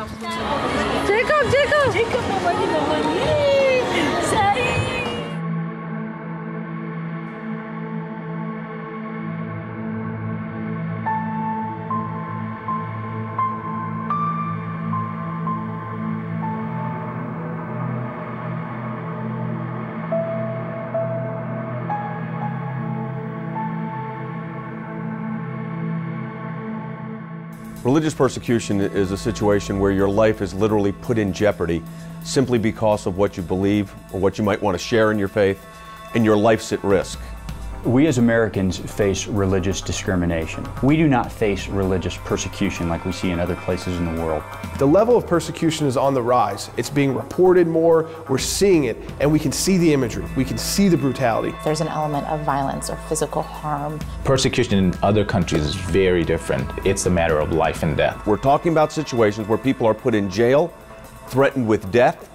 Jacob, Jacob. Jacob, mamani, mamani. Religious persecution is a situation where your life is literally put in jeopardy simply because of what you believe or what you might want to share in your faith, and your life's at risk. We as Americans face religious discrimination. We do not face religious persecution like we see in other places in the world. The level of persecution is on the rise. It's being reported more, we're seeing it, and we can see the imagery, we can see the brutality. There's an element of violence or physical harm. Persecution in other countries is very different. It's a matter of life and death. We're talking about situations where people are put in jail, threatened with death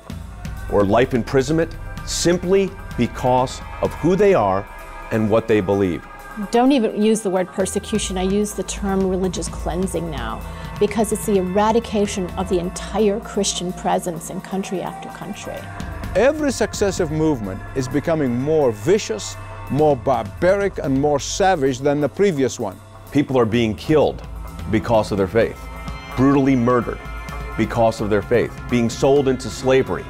or life imprisonment simply because of who they are and what they believe. Don't even use the word persecution. I use the term religious cleansing now because it's the eradication of the entire Christian presence in country after country. Every successive movement is becoming more vicious, more barbaric, and more savage than the previous one. People are being killed because of their faith, brutally murdered because of their faith, being sold into slavery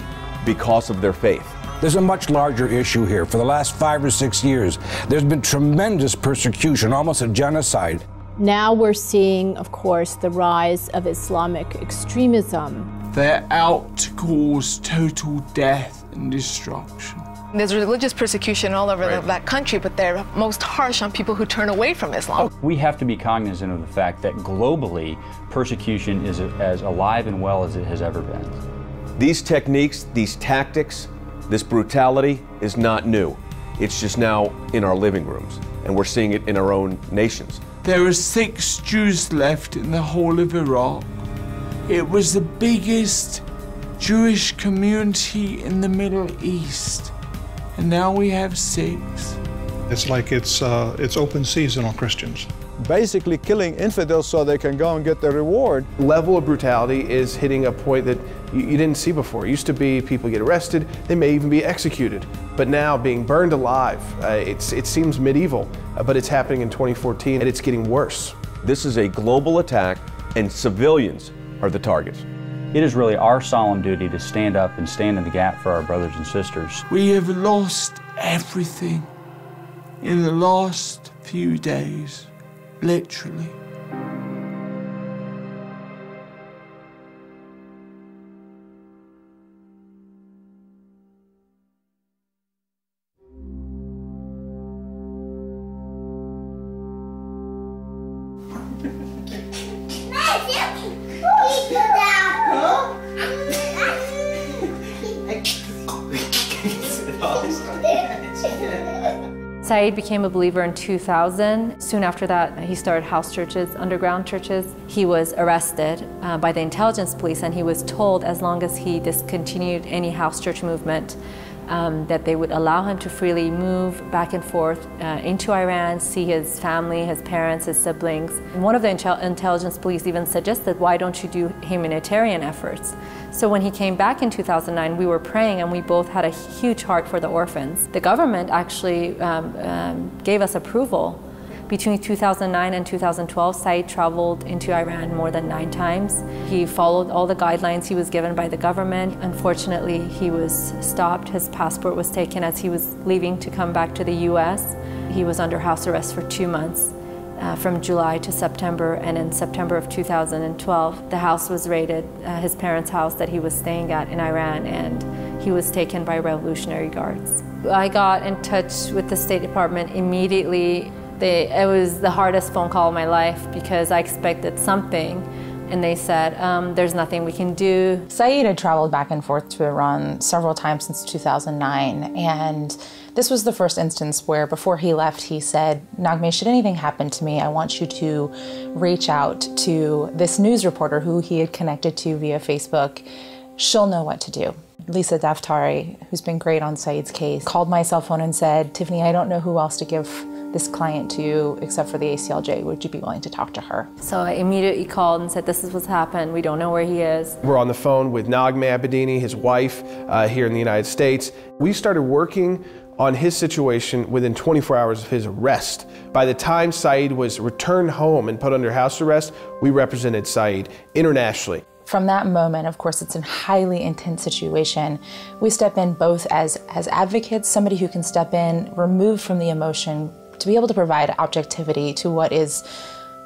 because of their faith. There's a much larger issue here. For the last five or six years, there's been tremendous persecution, almost a genocide. Now we're seeing, of course, the rise of Islamic extremism. They're out to cause total death and destruction. There's religious persecution all over right. that country, but they're most harsh on people who turn away from Islam. We have to be cognizant of the fact that globally, persecution is as alive and well as it has ever been. These techniques, these tactics, this brutality is not new. It's just now in our living rooms, and we're seeing it in our own nations. There are six Jews left in the whole of Iraq. It was the biggest Jewish community in the Middle East, and now we have six. It's like it's, uh, it's open season on Christians basically killing infidels so they can go and get their reward. Level of brutality is hitting a point that you, you, didn't see before. It used to be people get arrested, they may even be executed. But now being burned alive, uh, it's, it seems medieval, uh, but it's happening in 2014 and it's getting worse. This is a global attack and civilians are the targets. It is really our solemn duty to stand up and stand in the gap for our brothers and sisters. We have lost everything in the last few days literally. Became a believer in 2000. Soon after that, he started house churches, underground churches. He was arrested uh, by the intelligence police and he was told as long as he discontinued any house church movement, um, that they would allow him to freely move back and forth uh, into Iran, see his family, his parents, his siblings. One of the intel intelligence police even suggested, why don't you do humanitarian efforts? So when he came back in 2009, we were praying and we both had a huge heart for the orphans. The government actually um, um, gave us approval between 2009 and 2012, Saeed traveled into Iran more than nine times. He followed all the guidelines he was given by the government. Unfortunately, he was stopped. His passport was taken as he was leaving to come back to the US. He was under house arrest for two months. Uh, from July to September, and in September of 2012, the house was raided, uh, his parents' house that he was staying at in Iran, and he was taken by Revolutionary Guards. I got in touch with the State Department immediately they, it was the hardest phone call of my life because I expected something and they said, um, there's nothing we can do. Saeed had traveled back and forth to Iran several times since 2009, and this was the first instance where before he left, he said, Naghmeh, should anything happen to me, I want you to reach out to this news reporter who he had connected to via Facebook. She'll know what to do. Lisa Daftari, who's been great on Saeed's case, called my cell phone and said, Tiffany, I don't know who else to give this client to you except for the ACLJ. Would you be willing to talk to her? So I immediately called and said, This is what's happened. We don't know where he is. We're on the phone with Naghmeh Abedini, his wife, uh, here in the United States. We started working on his situation within 24 hours of his arrest. By the time Saeed was returned home and put under house arrest, we represented Saeed internationally. From that moment, of course, it's a highly intense situation. We step in both as, as advocates, somebody who can step in, removed from the emotion, to be able to provide objectivity to what is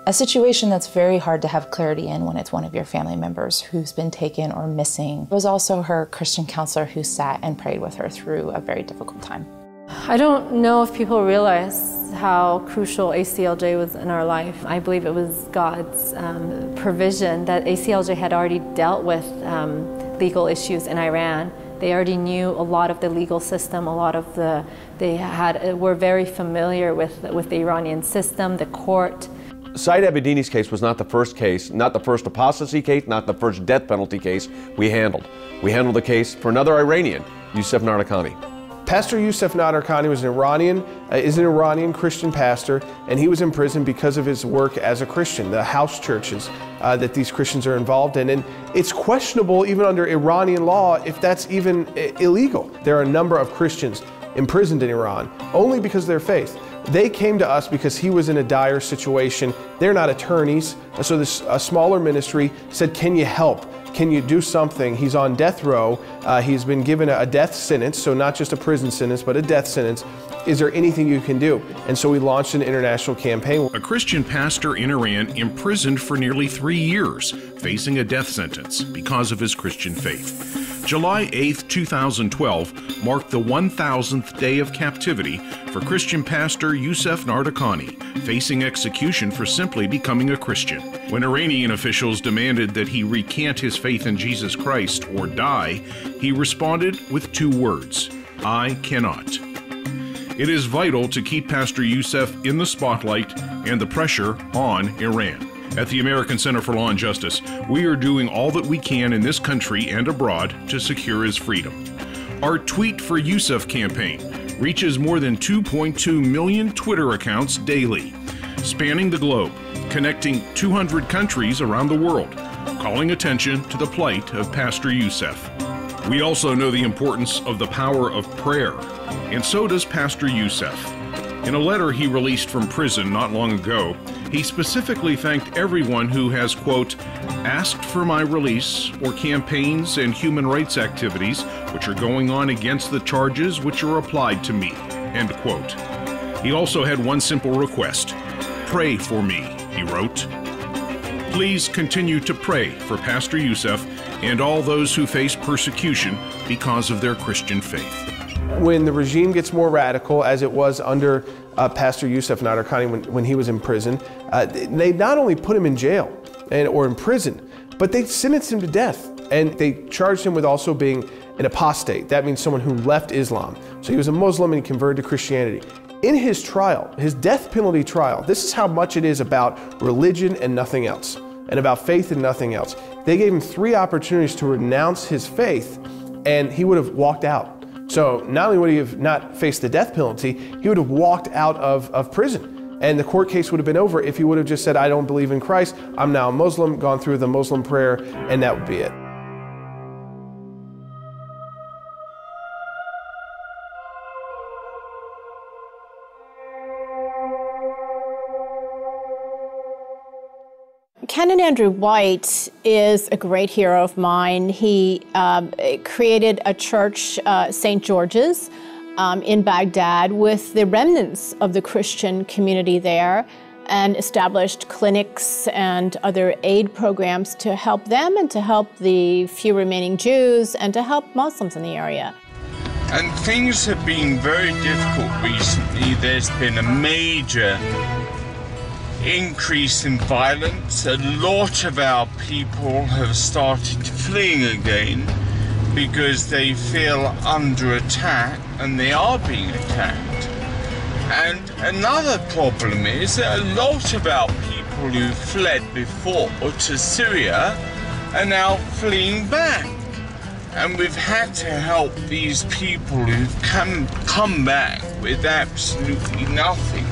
a situation that's very hard to have clarity in when it's one of your family members who's been taken or missing. It was also her Christian counselor who sat and prayed with her through a very difficult time. I don't know if people realize how crucial ACLJ was in our life. I believe it was God's um, provision that ACLJ had already dealt with um, legal issues in Iran. They already knew a lot of the legal system, a lot of the, they had, were very familiar with, with the Iranian system, the court. Saeed Abedini's case was not the first case, not the first apostasy case, not the first death penalty case we handled. We handled the case for another Iranian, Yusef Nadarkhani. Pastor Yusef Nadarkhani was an Iranian, uh, is an Iranian Christian pastor, and he was in prison because of his work as a Christian, the house churches uh, that these Christians are involved in. And it's questionable, even under Iranian law, if that's even uh, illegal. There are a number of Christians imprisoned in Iran only because of their faith. They came to us because he was in a dire situation. They're not attorneys, so this a smaller ministry said, "Can you help?" Can you do something? He's on death row. Uh, he's been given a death sentence, so not just a prison sentence, but a death sentence. Is there anything you can do? And so we launched an international campaign. A Christian pastor in Iran imprisoned for nearly three years, facing a death sentence because of his Christian faith. July 8, 2012 marked the 1000th day of captivity for Christian pastor Yusef Nadarkhani, facing execution for simply becoming a Christian. When Iranian officials demanded that he recant his faith in Jesus Christ or die, he responded with two words I cannot. It is vital to keep Pastor Yusef in the spotlight and the pressure on Iran. At the American Center for Law and Justice, we are doing all that we can in this country and abroad to secure his freedom. Our Tweet for Yusef campaign reaches more than 2.2 million Twitter accounts daily, spanning the globe, connecting 200 countries around the world, calling attention to the plight of Pastor Yusef. We also know the importance of the power of prayer, and so does Pastor Yusef. In a letter he released from prison not long ago, he specifically thanked everyone who has, quote, asked for my release or campaigns and human rights activities which are going on against the charges which are applied to me, end quote. He also had one simple request pray for me, he wrote. Please continue to pray for Pastor Yusef and all those who face persecution because of their Christian faith. When the regime gets more radical, as it was under uh, Pastor Yusef Nadarkhani when, when he was in prison, uh, they not only put him in jail and, or in prison, but they sentenced him to death. And they charged him with also being an apostate. That means someone who left Islam. So he was a Muslim and he converted to Christianity. In his trial, his death penalty trial, this is how much it is about religion and nothing else, and about faith and nothing else. They gave him three opportunities to renounce his faith, and he would have walked out. So not only would he have not faced the death penalty, he would have walked out of, of prison. And the court case would have been over if he would have just said, I don't believe in Christ, I'm now a Muslim, gone through the Muslim prayer, and that would be it. Canon Andrew White is a great hero of mine. He um, created a church, uh, St. George's, um, in Baghdad with the remnants of the Christian community there and established clinics and other aid programs to help them and to help the few remaining Jews and to help Muslims in the area. And things have been very difficult recently. There's been a major increase in violence. A lot of our people have started fleeing again because they feel under attack and they are being attacked. And another problem is that a lot of our people who fled before to Syria are now fleeing back. And we've had to help these people who've come, come back with absolutely nothing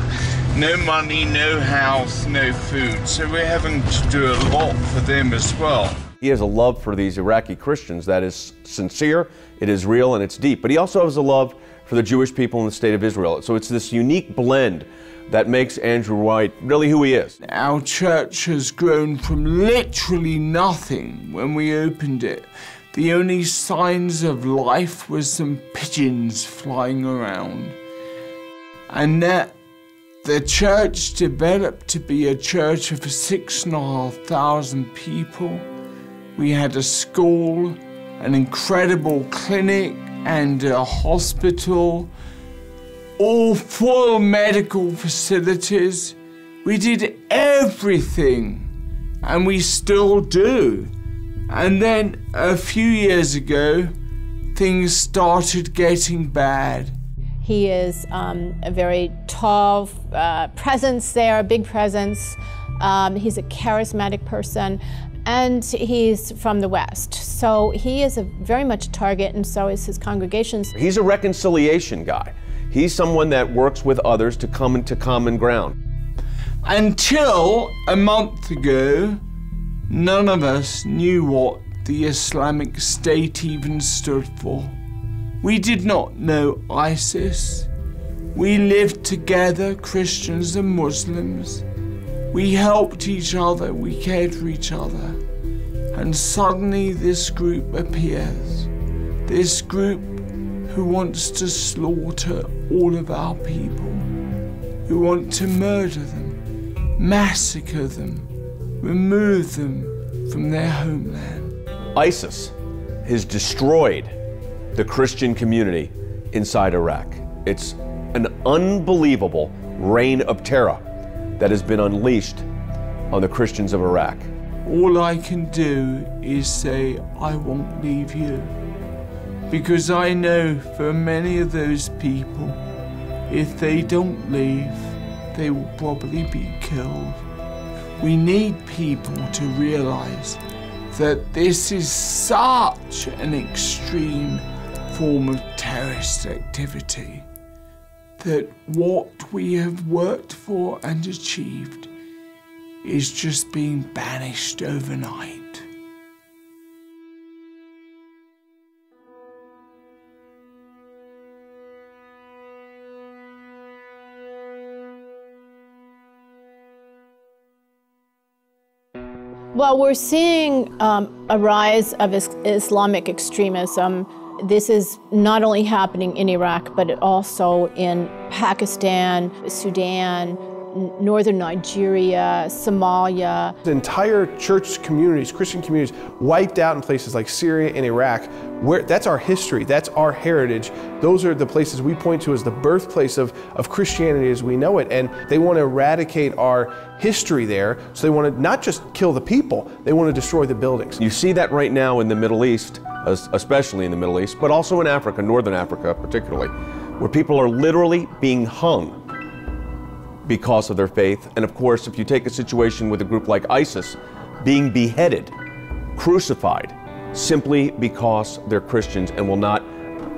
No money, no house, no food. So we're having to do a lot for them as well. He has a love for these Iraqi Christians that is sincere, it is real, and it's deep. But he also has a love for the Jewish people in the state of Israel. So it's this unique blend that makes Andrew White really who he is. Our church has grown from literally nothing when we opened it. The only signs of life was some pigeons flying around. And that the church developed to be a church of six and a half thousand people. We had a school, an incredible clinic, and a hospital, all full medical facilities. We did everything, and we still do. And then a few years ago, things started getting bad. He is um, a very tall uh, presence there, a big presence. Um, he's a charismatic person, and he's from the West. So he is a very much a target, and so is his congregations. He's a reconciliation guy. He's someone that works with others to come into common ground. Until a month ago, none of us knew what the Islamic State even stood for. We did not know ISIS. We lived together, Christians and Muslims. We helped each other, we cared for each other. And suddenly this group appears. This group who wants to slaughter all of our people, who want to murder them, massacre them, remove them from their homeland. ISIS has destroyed the Christian community inside Iraq. It's an unbelievable reign of terror that has been unleashed on the Christians of Iraq. All I can do is say, I won't leave you. Because I know for many of those people, if they don't leave, they will probably be killed. We need people to realize that this is such an extreme form of terrorist activity that what we have worked for and achieved is just being banished overnight. Well, we're seeing um, a rise of is Islamic extremism. This is not only happening in Iraq, but also in Pakistan, Sudan, northern Nigeria, Somalia. The entire church communities, Christian communities, wiped out in places like Syria and Iraq. Where that's our history, that's our heritage. Those are the places we point to as the birthplace of, of Christianity as we know it. And they want to eradicate our history there. So they want to not just kill the people, they want to destroy the buildings. You see that right now in the Middle East, especially in the Middle East, but also in Africa, Northern Africa particularly, where people are literally being hung because of their faith. And of course, if you take a situation with a group like ISIS, being beheaded, crucified, simply because they're Christians and will not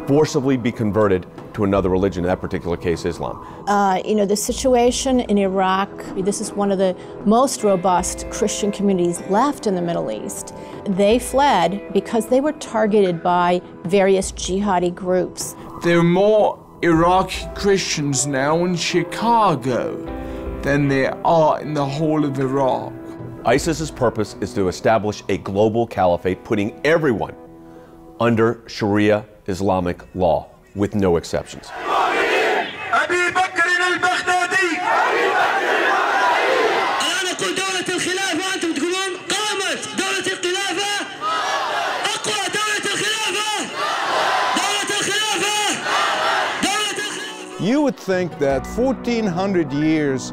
forcibly be converted to another religion, in that particular case, Islam. Uh, you know, the situation in Iraq, this is one of the most robust Christian communities left in the Middle East. They fled because they were targeted by various jihadi groups. There are more Iraqi Christians now in Chicago than there are in the whole of Iraq. ISIS's purpose is to establish a global caliphate, putting everyone under Sharia Islamic law, with no exceptions. You would think that 1400 years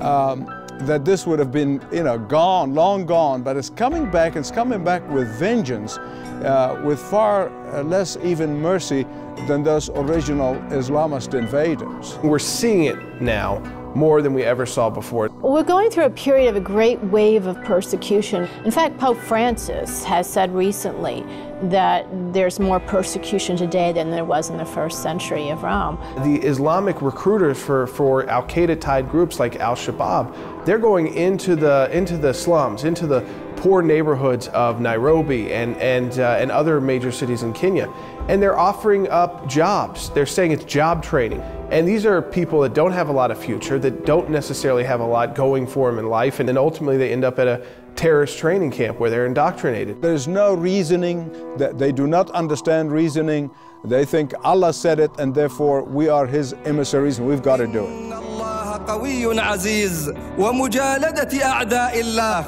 um, that this would have been, you know, gone, long gone, but it's coming back, it's coming back with vengeance, uh, with far uh, less even mercy than those original Islamist invaders. We're seeing it now more than we ever saw before. We're going through a period of a great wave of persecution. In fact, Pope Francis has said recently that there's more persecution today than there was in the first century of Rome. The Islamic recruiters for, for Al Qaeda tied groups like Al Shabaab, they're going into the, into the slums, into the poor neighborhoods of Nairobi and, and, uh, and other major cities in Kenya. And they're offering up jobs. They're saying it's job training. And these are people that don't have a lot of future, that don't necessarily have a lot going for them in life. And then ultimately they end up at a terrorist training camp where they're indoctrinated. There's no reasoning, that they do not understand reasoning. They think Allah said it and therefore we are His emissaries and we've got to do it. قوي عزيز ومجالدة أعداء الله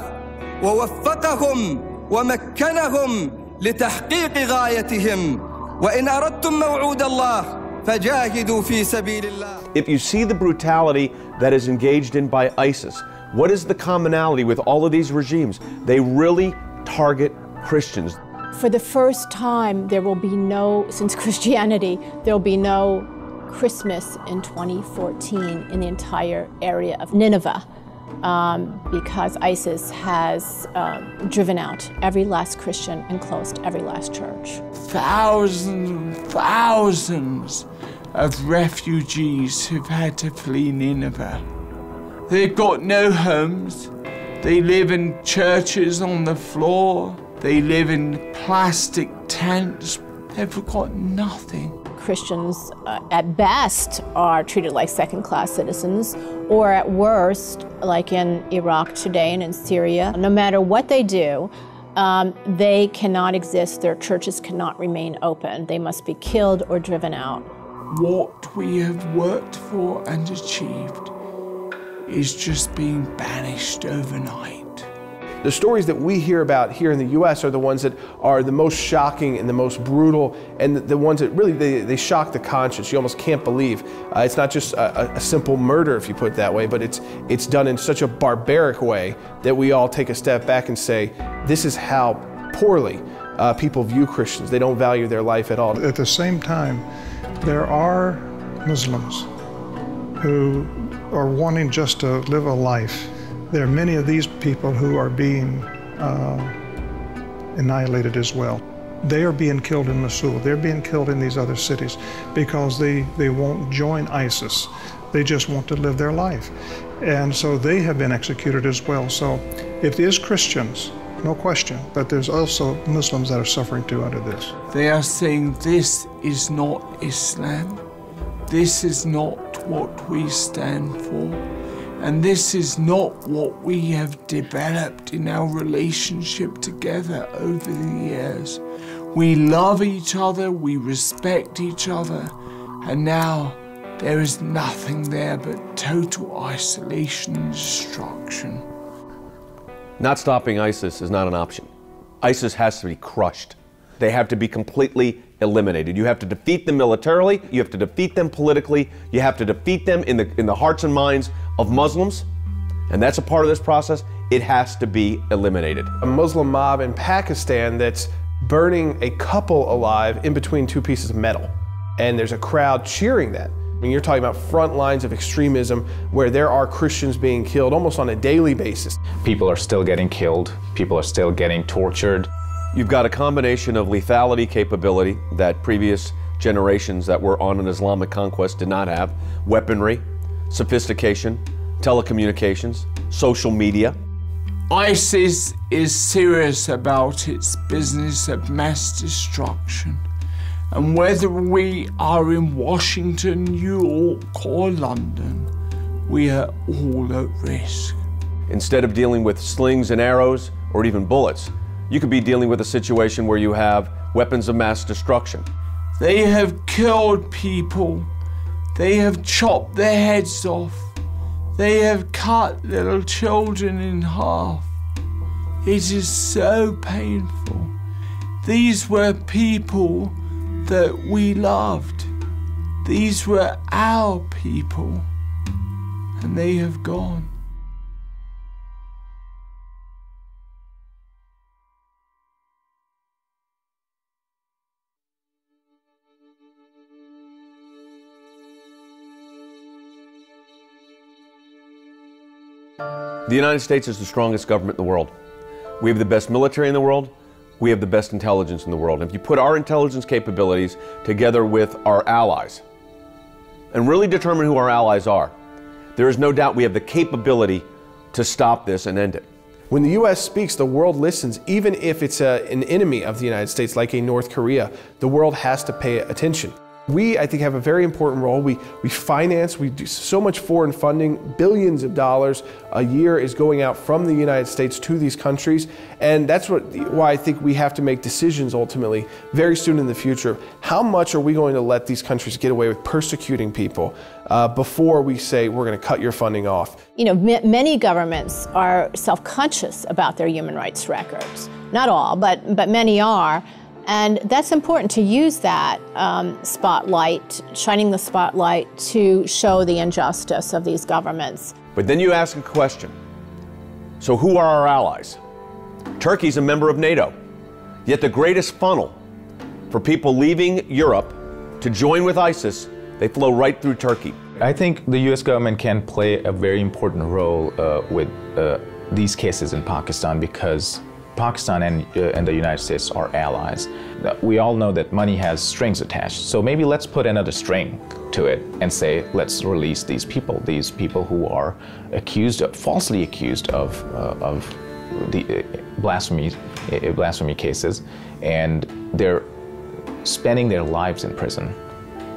ووفقهم ومكنهم لتحقيق غايتهم وإن أردتم موعود الله فجاهدوا في سبيل الله If you see the brutality that is engaged in by ISIS, what is the commonality with all of these regimes? They really target Christians. For the first time, there will be no, since Christianity, there will be no Christmas in 2014 in the entire area of Nineveh um, because ISIS has um, driven out every last Christian and closed every last church. Thousands and thousands of refugees who've had to flee Nineveh. They've got no homes. They live in churches on the floor. They live in plastic tents. They've got nothing. Christians, uh, at best, are treated like second class citizens, or at worst, like in Iraq today and in Syria, no matter what they do, um, they cannot exist. Their churches cannot remain open. They must be killed or driven out. What we have worked for and achieved is just being banished overnight. The stories that we hear about here in the U.S. are the ones that are the most shocking and the most brutal, and the, ones that really they, they shock the conscience. You almost can't believe uh, it's not just a, a, simple murder, if you put it that way, but it's it's done in such a barbaric way that we all take a step back and say, this is how poorly uh, people view Christians. They don't value their life at all. At the same time, there are Muslims who are wanting just to live a life there are many of these people who are being uh, annihilated as well. They are being killed in Mosul. They're being killed in these other cities because they, they won't join ISIS. They just want to live their life. And so they have been executed as well. So it is Christians, no question, but there's also Muslims that are suffering too under this. They are saying this is not Islam. This is not what we stand for. And this is not what we have developed in our relationship together over the years. We love each other, we respect each other, and now there is nothing there but total isolation and destruction. Not stopping ISIS is not an option. ISIS has to be crushed. They have to be completely eliminated. You have to defeat them militarily, you have to defeat them politically, you have to defeat them in the, in the hearts and minds of Muslims, and that's a part of this process. It has to be eliminated. A Muslim mob in Pakistan that's burning a couple alive in between two pieces of metal. And there's a crowd cheering that. I mean, you're talking about front lines of extremism where there are Christians being killed almost on a daily basis. People are still getting killed, people are still getting tortured. You've got a combination of lethality capability that previous generations that were on an Islamic conquest did not have, weaponry, sophistication, telecommunications, social media. ISIS is serious about its business of mass destruction. And whether we are in Washington, New York, or London, we are all at risk. Instead of dealing with slings and arrows or even bullets, you could be dealing with a situation where you have weapons of mass destruction. They have killed people. They have chopped their heads off. They have cut little children in half. It is so painful. These were people that we loved. These were our people. And they have gone. The United States is the strongest government in the world. We have the best military in the world. We have the best intelligence in the world. If you put our intelligence capabilities together with our allies and really determine who our allies are, there is no doubt we have the capability to stop this and end it. When the U.S. speaks, the world listens, even if it's a, an enemy of the United States, like a North Korea. The world has to pay attention. We, I think, have a very important role. We, we finance, we do so much foreign funding, billions of dollars a year is going out from the United States to these countries. And that's what, why I think we have to make decisions ultimately very soon in the future. How much are we going to let these countries get away with persecuting people uh, before we say we're going to cut your funding off? You know, many governments are self conscious about their human rights records. Not all, but, but many are. And that's important to use that um, spotlight, shining the spotlight to show the injustice of these governments. But then you ask a question so, who are our allies? Turkey's a member of NATO, yet the greatest funnel for people leaving Europe to join with ISIS, they flow right through Turkey. I think the U.S. government can play a very important role uh, with uh, these cases in Pakistan because Pakistan and, uh, and the United States are allies. We all know that money has strings attached, so maybe let's put another string to it and say, let's release these people, these people who are accused, of, falsely accused of, uh, of the uh, blasphemy, uh, blasphemy cases, and they're spending their lives in prison.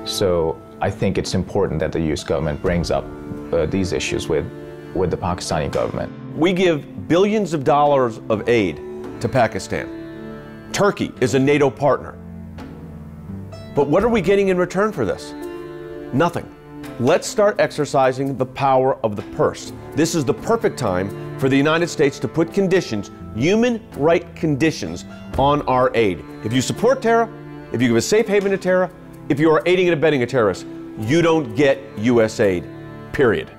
So I think it's important that the U.S. government brings up uh, these issues with, with the Pakistani government. We give billions of dollars of aid to Pakistan. Turkey is a NATO partner. But what are we getting in return for this? Nothing. Let's start exercising the power of the purse. This is the perfect time for the United States to put conditions, human right conditions, on our aid. If you support terror, if you give a safe haven to terror, if you are aiding and abetting a terrorist, you don't get U.S. aid, period.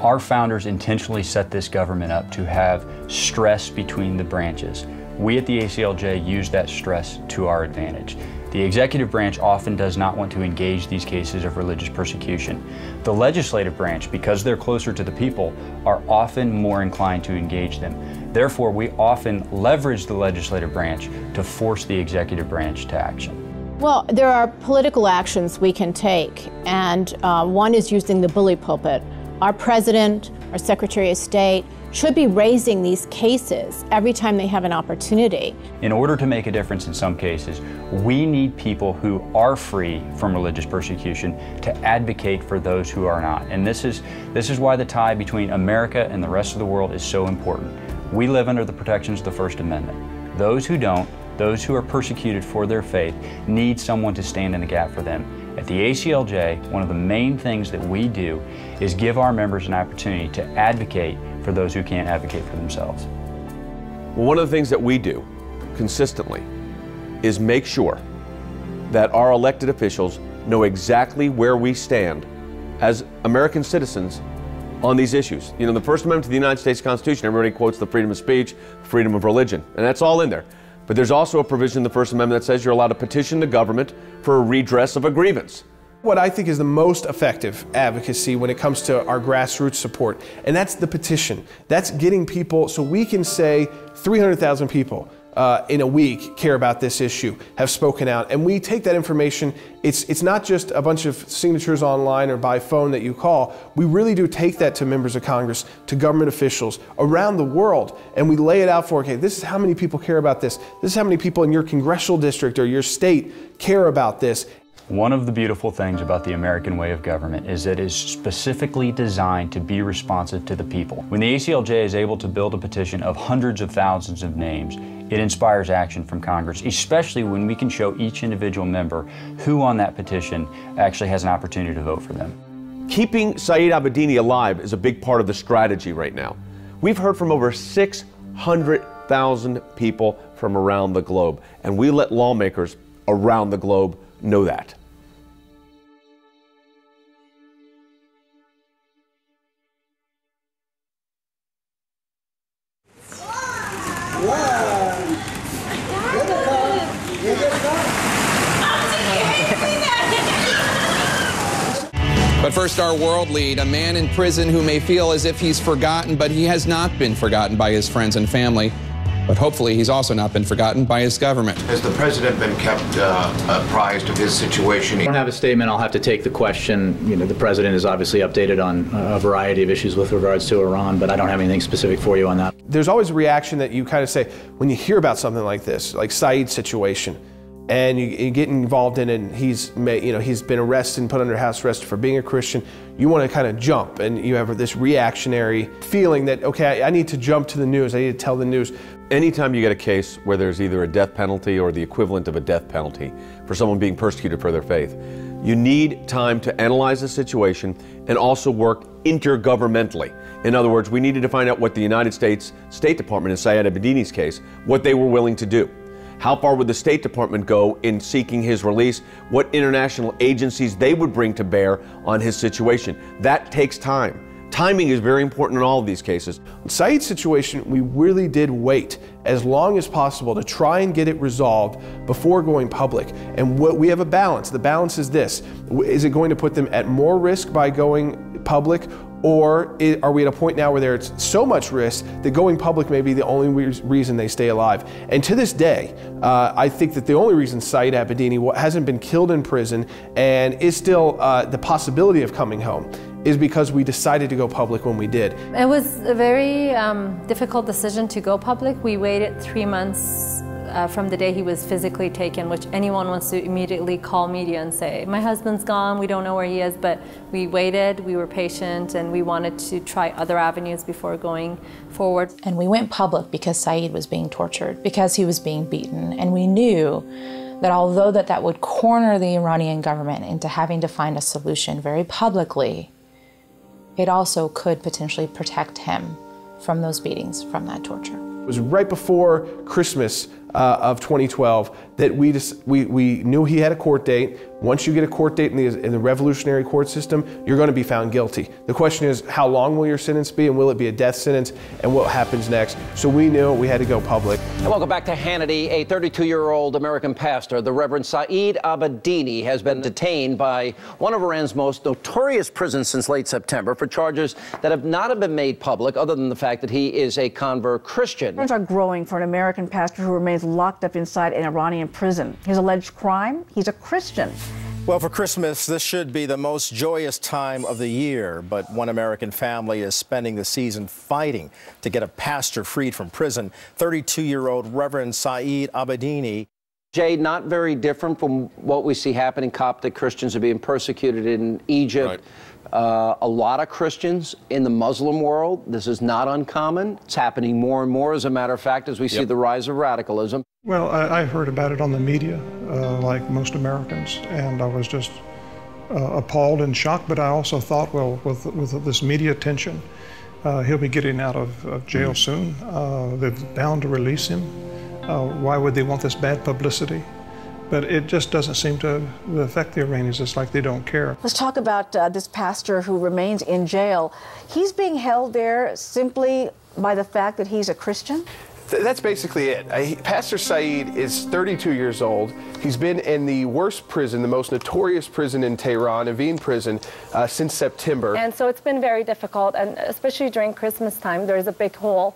Our founders intentionally set this government up to have stress between the branches. We at the ACLJ use that stress to our advantage. The executive branch often does not want to engage these cases of religious persecution. The legislative branch, because they're closer to the people, are often more inclined to engage them. Therefore, we often leverage the legislative branch to force the executive branch to action. Well, there are political actions we can take, and uh, one is using the bully pulpit. Our president, our Secretary of State, should be raising these cases every time they have an opportunity. In order to make a difference in some cases, we need people who are free from religious persecution to advocate for those who are not. And this is, this is why the tie between America and the rest of the world is so important. We live under the protections of the First Amendment. Those who don't, those who are persecuted for their faith, need someone to stand in the gap for them. At the ACLJ, one of the main things that we do is give our members an opportunity to advocate for those who can't advocate for themselves. One of the things that we do consistently is make sure that our elected officials know exactly where we stand as American citizens on these issues. You know, the First Amendment to the United States Constitution, everybody quotes the freedom of speech, freedom of religion, and that's all in there. But there's also a provision in the First Amendment that says you're allowed to petition the government for a redress of a grievance. What I think is the most effective advocacy when it comes to our grassroots support, and that's the petition. That's getting people so we can say 300,000 people uh, in a week care about this issue, have spoken out, and we take that information. It's it's not just a bunch of signatures online or by phone that you call. We really do take that to members of Congress, to government officials around the world, and we lay it out for okay, this is how many people care about this. This is how many people in your congressional district or your state care about this. One of the beautiful things about the American way of government is that it is specifically designed to be responsive to the people. When the ACLJ is able to build a petition of hundreds of thousands of names, it inspires action from Congress, especially when we can show each individual member who on that petition actually has an opportunity to vote for them. Keeping Saeed Abedini alive is a big part of the strategy right now. We've heard from over 600,000 people from around the globe, and we let lawmakers around the globe know that. But first, our world lead a man in prison who may feel as if he's forgotten, but he has not been forgotten by his friends and family. But hopefully, he's also not been forgotten by his government. Has the president been kept uh, apprised of his situation? I don't have a statement. I'll have to take the question. You know, the president is obviously updated on a variety of issues with regards to Iran, but I don't have anything specific for you on that. There's always a reaction that you kind of say when you hear about something like this, like Saeed's situation, and you, you get involved in it, and he's, made, you know, he's been arrested and put under house arrest for being a Christian. You want to kind of jump, and you have this reactionary feeling that okay, I, need to jump to the news. I need to tell the news. Anytime you get a case where there's either a death penalty or the equivalent of a death penalty for someone being persecuted for their faith, you need time to analyze the situation and also work intergovernmentally. In other words, we needed to find out what the United States State Department in Saeed Abedini's case, what they were willing to do. How far would the State Department go in seeking his release? What international agencies they would bring to bear on his situation? That takes time. Timing is very important in all of these cases. Saeed's situation, we really did wait as long as possible to try and get it resolved before going public. And what, we have a balance. The balance is this Is it going to put them at more risk by going public? Or are we at a point now where there's so much risk that going public may be the only reason they stay alive? And to this day, uh, I think that the only reason Saeed Abedini hasn't been killed in prison and is still uh, the possibility of coming home is because we decided to go public when we did. It was a very um, difficult decision to go public. We waited three months uh, from the day he was physically taken, which anyone wants to immediately call media and say, my husband's gone, we don't know where he is, but we waited, we were patient, and we wanted to try other avenues before going forward. And we went public because Saeed was being tortured, because he was being beaten, and we knew that although that that would corner the Iranian government into having to find a solution very publicly, it also could potentially protect him from those beatings, from that torture. It was right before Christmas uh, of 2012 that we, just, we, we knew he had a court date. Once you get a court date in the, in the revolutionary court system, you're going to be found guilty. The question is, how long will your sentence be, and will it be a death sentence, and what happens next? So we knew we had to go public. And welcome back to Hannity. A 32-year-old American pastor, the Reverend Saeed Abedini, has been detained by one of Iran's most notorious prisons since late September for charges that have not been made public, other than the fact that he is a convert Christian. Concerns are growing for an American pastor who remains locked up inside an Iranian prison. His alleged crime? He's a Christian. Well, for Christmas, this should be the most joyous time of the year, but one American family is spending the season fighting to get a pastor freed from prison. 32 year old Reverend Saeed Abedini. Jay, not very different from what we see happening. Coptic Christians are being persecuted in Egypt. Right. Uh, a lot of Christians in the Muslim world, this is not uncommon. It's happening more and more, as a matter of fact, as we yep. see the rise of radicalism. Well, I, I heard about it on the media, uh, like most Americans, and I was just uh, appalled and shocked. But I also thought, well, with, with this media attention, uh, he'll be getting out of, of jail mm. soon. Uh, they're bound to release him. Uh, why would they want this bad publicity? But it just doesn't seem to affect the Iranians. It's like they don't care. Let's talk about uh, this pastor who remains in jail. He's being held there simply by the fact that he's a Christian? That's basically it. Pastor Saeed is 32 years old. He's been in the worst prison, the most notorious prison in Tehran, Evin prison, uh, since September. And so it's been very difficult, and especially during Christmas time, there's a big hole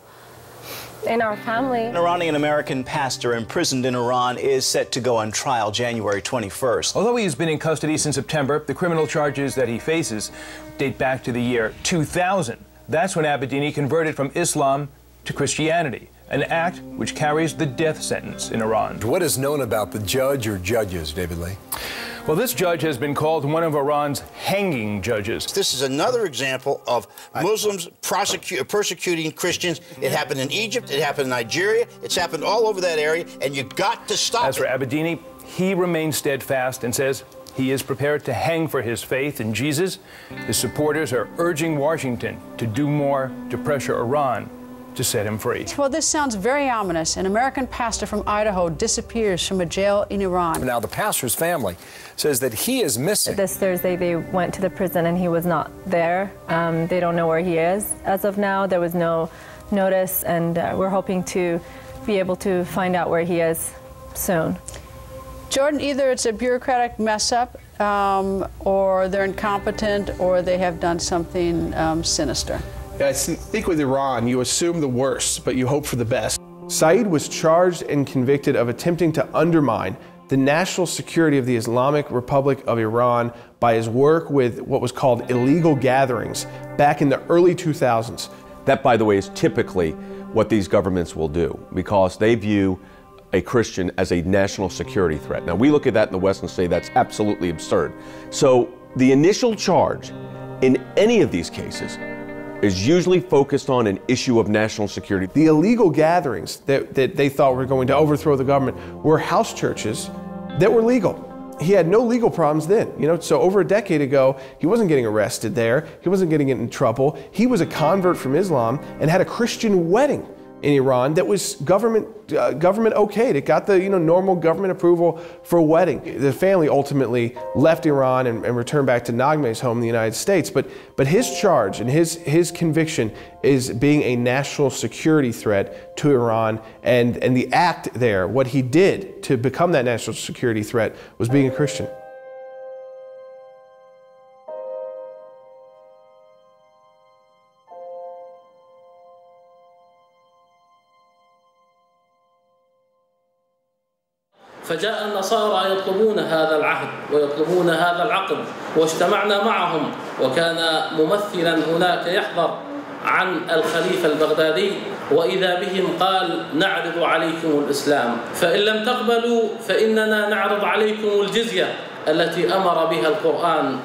in our family. An Iranian American pastor imprisoned in Iran is set to go on trial January 21st. Although he has been in custody since September, the criminal charges that he faces date back to the year 2000. That's when Abedini converted from Islam to Christianity, an act which carries the death sentence in Iran. What is known about the judge or judges, David Lee? Well, this judge has been called one of Iran's hanging judges. This is another example of Muslims persecuting Christians. It happened in Egypt, it happened in Nigeria, it's happened all over that area, and you got to stop As it. for Abedini, he remains steadfast and says he is prepared to hang for his faith in Jesus. His supporters are urging Washington to do more to pressure Iran to set him free. Well, this sounds very ominous. An American pastor from Idaho disappears from a jail in Iran. Now, the pastor's family says that he is missing. This Thursday, they went to the prison and he was not there. Um, they don't know where he is. As of now, there was no notice, and uh, we're hoping to be able to find out where he is soon. Jordan, either it's a bureaucratic mess up, um, or they're incompetent, or they have done something um, sinister. I think with Iran, you assume the worst, but you hope for the best. Saeed was charged and convicted of attempting to undermine the national security of the Islamic Republic of Iran by his work with what was called illegal gatherings back in the early 2000s. That, by the way, is typically what these governments will do because they view a Christian as a national security threat. Now, we look at that in the West and say that's absolutely absurd. So, the initial charge in any of these cases is usually focused on an issue of national security. The illegal gatherings that, that they thought were going to overthrow the government were house churches that were legal. He had no legal problems then, you know. So over a decade ago, he wasn't getting arrested there. He wasn't getting in trouble. He was a convert from Islam and had a Christian wedding in Iran that was government uh, government okayed. It got the you know normal government approval for a wedding. The family ultimately left Iran and, and, returned back to Naghmeh's home in the United States. But but his charge and his his conviction is being a national security threat to Iran. And and the act there, what he did to become that national security threat, was being a Christian. فجاء النصارى يطلبون هذا العهد ويطلبون هذا العقد واجتمعنا معهم وكان ممثلا هناك يحضر عن الخليفة البغدادي وإذا بهم قال نعرض عليكم الإسلام فإن لم تقبلوا فإننا نعرض عليكم الجزية التي أمر بها القرآن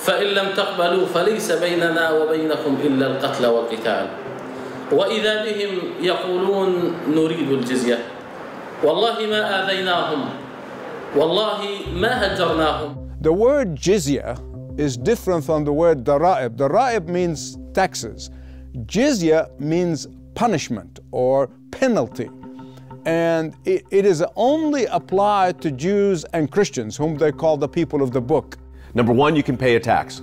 فإن لم تقبلوا فليس بيننا وبينكم إلا القتل والقتال. وإذا بهم يقولون نريد الجزية. والله ما آذيناهم والله ما هجرناهم The word jizya is different from the word dara'ib. Dara'ib means taxes. Jizya means punishment or penalty. And it, it is only applied to Jews and Christians, whom they call the people of the book. Number one, you can pay a tax.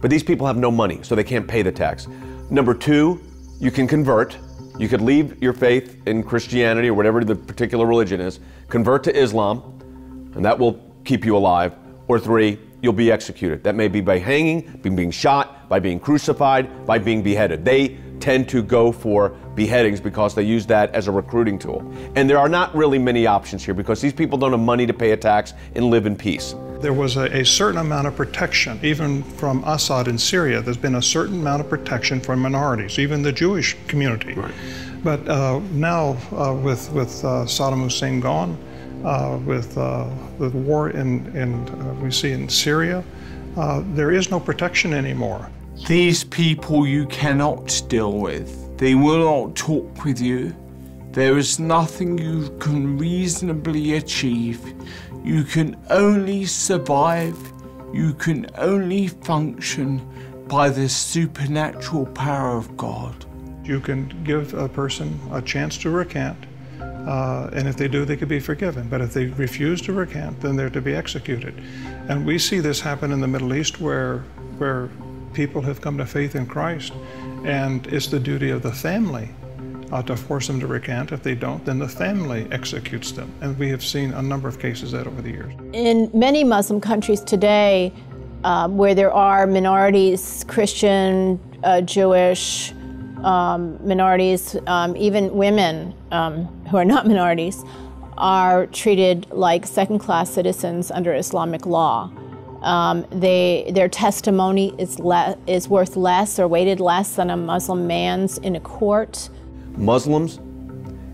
But these people have no money, so they can't pay the tax. Number two, you can convert. You could leave your faith in Christianity or whatever the particular religion is, convert to Islam, and that will keep you alive. Or three, you'll be executed. That may be by hanging, being, being shot, by being crucified, by being beheaded. They tend to go for beheadings because they use that as a recruiting tool. And there are not really many options here because these people don't have money to pay a tax and live in peace. There was a, a, certain amount of protection, even from Assad in Syria. There's been a certain amount of protection for minorities, even the Jewish community. Right. But uh, now, uh, with, with uh, Saddam Hussein gone, uh, with uh, the war in, in uh, we see in Syria, there is no protection anymore. These people you cannot deal with. They will not talk with you. There is nothing you can reasonably achieve. You can only survive. You can only function by the supernatural power of God. You can give a person a chance to recant, uh, and if they do, they could be forgiven. But if they refuse to recant, then they're to be executed. And we see this happen in the Middle East where, where people have come to faith in Christ, and it's the duty of the family uh, to force them to recant. If they don't, then the family executes them. And we have seen a number of cases that over the years. In many Muslim countries today, uh, where there are minorities, Christian, uh, Jewish, um, minorities, um, even women um, who are not minorities, are treated like second class citizens under Islamic law. Um, they, their testimony is, le- is worth less or weighted less than a Muslim man's in a court. Muslims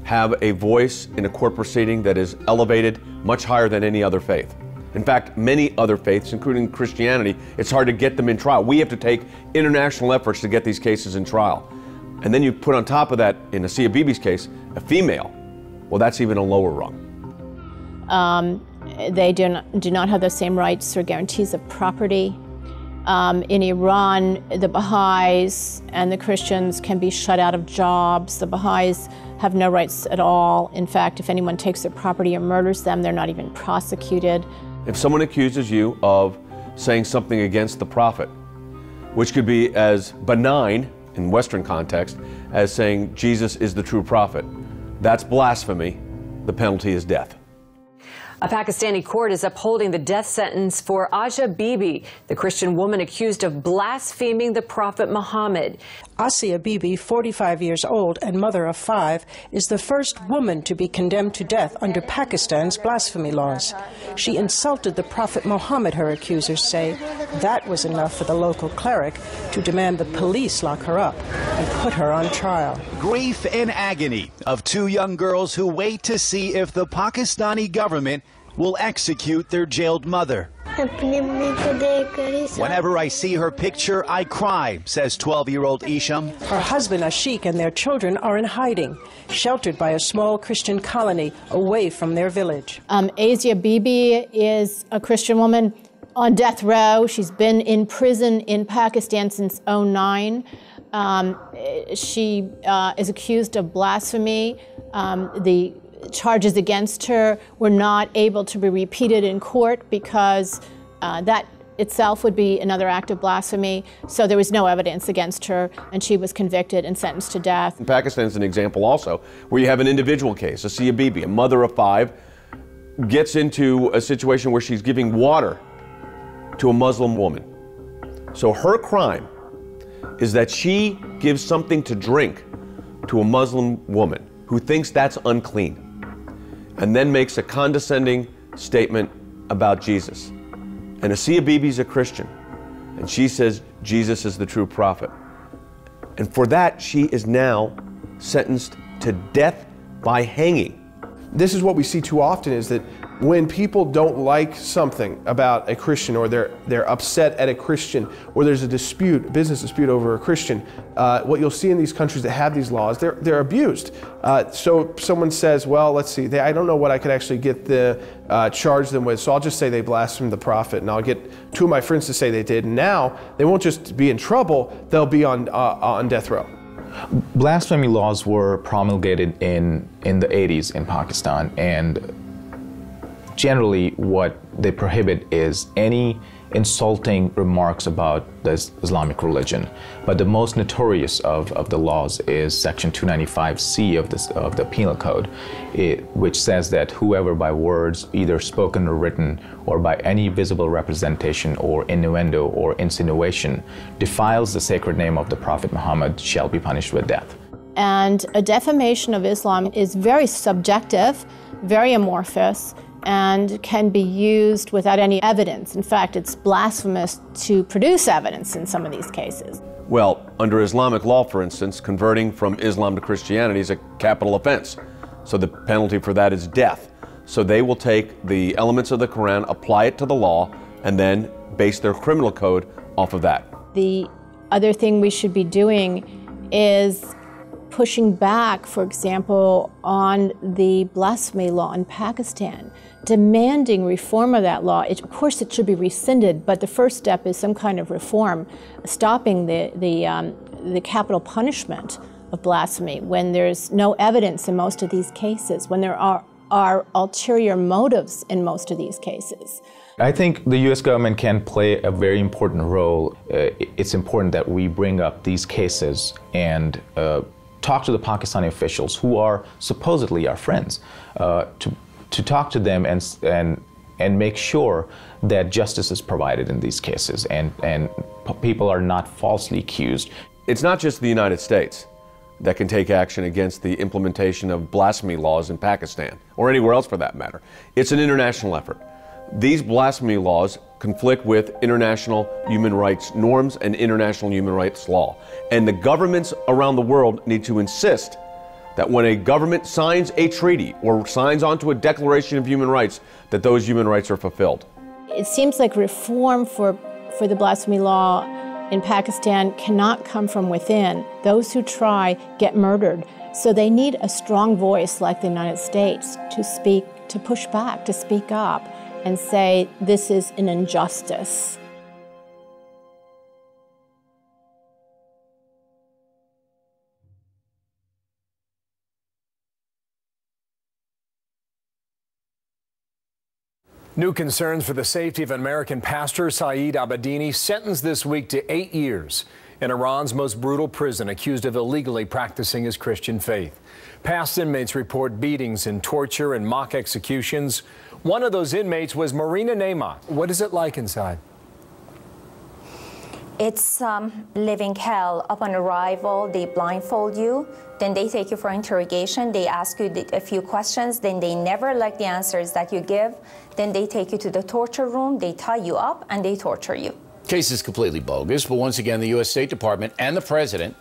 have a voice in a court proceeding that is elevated much higher than any other faith. In fact, many other faiths, including Christianity, it's hard to get them in trial. We have to take international efforts to get these cases in trial. And then you put on top of that, in Asia Bibi's case, a female. Well, that's even a lower rung. Um, they do not, do not have the same rights or guarantees of property. Um, in Iran, the Baha'is and the Christians can be shut out of jobs. The Baha'is have no rights at all. In fact, if anyone takes their property or murders them, they're not even prosecuted. If someone accuses you of saying something against the prophet, which could be as benign in Western context as saying Jesus is the true prophet, that's blasphemy. The penalty is death. A Pakistani court is upholding the death sentence for Asia Bibi, the Christian woman accused of blaspheming the Prophet Muhammad. Asia Bibi, 45 years old and mother of five, is the first woman to be condemned to death under Pakistan's blasphemy laws. She insulted the Prophet Muhammad, her accusers say. That was enough for the local cleric to demand the police lock her up and put her on trial. Grief and agony of two young girls who wait to see if the Pakistani government will execute their jailed mother. Whenever I see her picture, I cry, says 12 year old Isham. Her husband, Ashik, and their children are in hiding, sheltered by a small Christian colony away from their village. Um, Asia Bibi is a Christian woman on death row. She's been in prison in Pakistan since 09. Um, she uh, is accused of blasphemy. Um, the charges against her were not able to be repeated in court because uh, that itself would be another act of blasphemy. So there was no evidence against her, and she was convicted and sentenced to death. Pakistan is an example also where you have an individual case, Asia Bibi, a mother of five, gets into a situation where she's giving water to a Muslim woman. So her crime is that she gives something to drink to a Muslim woman who thinks that's unclean and then makes a condescending statement about Jesus. And Asia Bibi's a Christian, and she says Jesus is the true prophet. And for that, she is now sentenced to death by hanging. This is what we see too often is that when people don't like something about a Christian or they're, they're upset at a Christian or there's a dispute, a business dispute over a Christian, uh, what you'll see in these countries that have these laws, they're, they're abused. Uh, so someone says, well, let's see, they, I don't know what I could actually get the, uh, charge them with, so I'll just say they blasphemed the prophet and I'll get two of my friends to say they did. And now they won't just be in trouble, they'll be on, uh, on death row. Blasphemy laws were promulgated in, in the 80s in Pakistan and generally what they prohibit is any insulting remarks about the Islamic religion. But the most notorious of, of the laws is Section 295C of, this, of the Penal Code, it, which says that whoever by words, either spoken or written, or by any visible representation or innuendo or insinuation, defiles the sacred name of the Prophet Muhammad shall be punished with death. And a defamation of Islam is very subjective, very amorphous, and can be used without any evidence. In fact, it's blasphemous to produce evidence in some of these cases. Well, under Islamic law, for instance, converting from Islam to Christianity is a capital offense. So the penalty for that is death. So they will take the elements of the Quran, apply it to the law, and then base their criminal code off of that. The other thing we should be doing is pushing back, for example, on the blasphemy law in Pakistan demanding reform of that law. It, of course, it should be rescinded, but the first step is some kind of reform, stopping the, the, um, the capital punishment of blasphemy when there's no evidence in most of these cases, when there are, are ulterior motives in most of these cases. I think the U.S. government can play a very important role. Uh, it's important that we bring up these cases and uh, talk to the Pakistani officials who are supposedly our friends uh, to to talk to them and, and, and make sure that justice is provided in these cases and, and people are not falsely accused. It's not just the United States that can take action against the implementation of blasphemy laws in Pakistan, or anywhere else for that matter. It's an international effort. These blasphemy laws conflict with international human rights norms and international human rights law. And the governments around the world need to insist that when a government signs a treaty or signs onto a declaration of human rights, that those human rights are fulfilled. It seems like reform for, for the blasphemy law in Pakistan cannot come from within. Those who try get murdered. So they need a strong voice like the United States to speak, to push back, to speak up and say this is an injustice. New concerns for the safety of American pastor Saeed Abedini sentenced this week to eight years in Iran's most brutal prison, accused of illegally practicing his Christian faith. Past inmates report beatings and torture and mock executions. One of those inmates was Marina Nemat. What is it like inside? It's um, living hell. Upon arrival, they blindfold you, then they take you for interrogation. They ask you a few questions, then they never like the answers that you give. Then they take you to the torture room, they tie you up, and they torture you. Case is completely bogus, but once again, the U.S. State Department and the president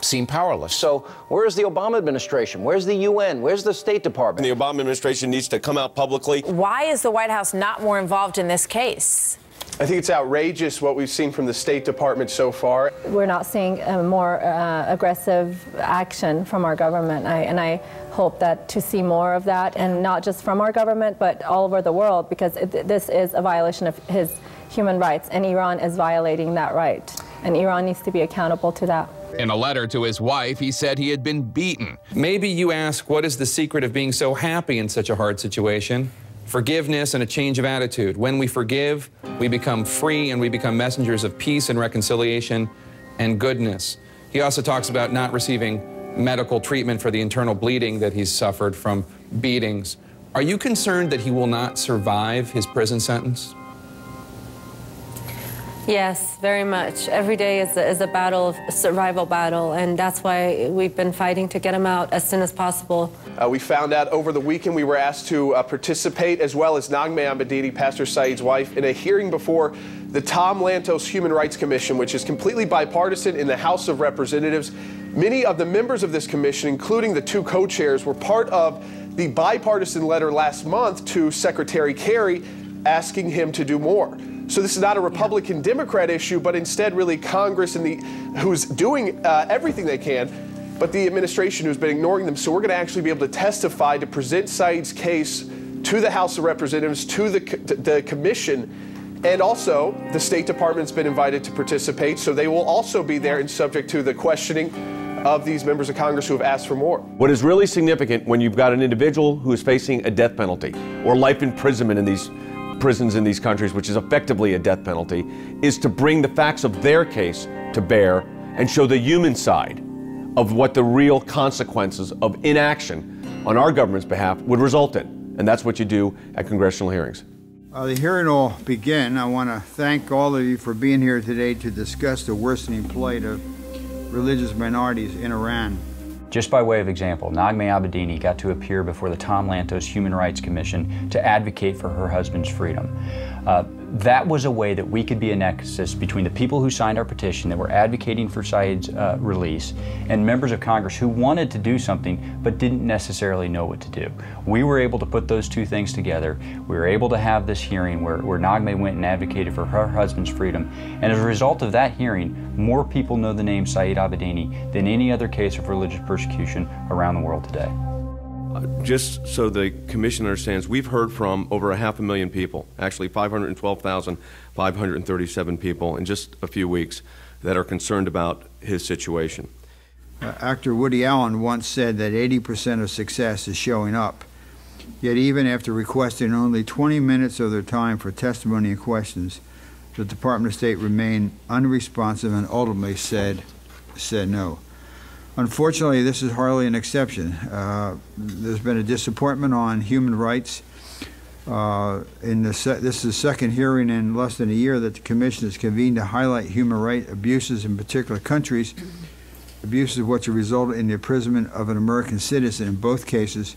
seem powerless. So, where's the Obama administration? Where's the UN? Where's the State Department? The Obama administration needs to come out publicly. Why is the White House not more involved in this case? I think it's outrageous what we've seen from the State Department so far. We're not seeing a more uh, aggressive action from our government, I, and I hope that to see more of that, and not just from our government, but all over the world, because it, this is a violation of his human rights, and Iran is violating that right, and Iran needs to be accountable to that. In a letter to his wife, he said he had been beaten. Maybe you ask, what is the secret of being so happy in such a hard situation? Forgiveness and a change of attitude. When we forgive, we become free and we become messengers of peace and reconciliation and goodness. He also talks about not receiving medical treatment for the internal bleeding that he's suffered from beatings. Are you concerned that he will not survive his prison sentence? Yes, very much. Every day is a, is a battle, a survival battle, and that's why we've been fighting to get them out as soon as possible. Uh, we found out over the weekend we were asked to uh, participate, as well as Naghmeh Abedini, Pastor Saeed's wife, in a hearing before the Tom Lantos Human Rights Commission, which is completely bipartisan in the House of Representatives. Many of the members of this commission, including the two co-chairs, were part of the bipartisan letter last month to Secretary Kerry asking him to do more. So this is not a Republican Democrat issue, but instead really Congress and the who's doing uh, everything they can, but the administration who's been ignoring them. So we're going to actually be able to testify to present Saeed's case to the House of Representatives, to the the commission, and also the State Department's been invited to participate. So they will also be there and subject to the questioning of these members of Congress who have asked for more. What is really significant when you've got an individual who is facing a death penalty or life imprisonment in these prisons in these countries, which is effectively a death penalty, is to bring the facts of their case to bear and show the human side of what the real consequences of inaction on our government's behalf would result in. And that's what you do at congressional hearings. Uh, the hearing will begin. I want to thank all of you for being here today to discuss the worsening plight of religious minorities in Iran. Just by way of example, Naghmeh Abedini got to appear before the Tom Lantos Human Rights Commission to advocate for her husband's freedom. Uh, that was a way that we could be a nexus between the people who signed our petition that were advocating for Saeed's uh, release and members of Congress who wanted to do something but didn't necessarily know what to do. We were able to put those two things together. We were able to have this hearing where, where Naghmeh went and advocated for her husband's freedom. And as a result of that hearing, more people know the name Saeed Abedini than any other case of religious persecution around the world today. Just so the commission understands, we've heard from over a half a million people, actually 512,537 people in just a few weeks that are concerned about his situation. Uh, actor Woody Allen once said that 80% of success is showing up. Yet, even after requesting only 20 minutes of their time for testimony and questions, the Department of State remained unresponsive and ultimately said, said no. Unfortunately, this is hardly an exception. Uh, there's been a disappointment on human rights. Uh, in the this is the second hearing in less than a year that the Commission has convened to highlight human rights abuses in particular countries, abuses which have resulted in the imprisonment of an American citizen. In both cases,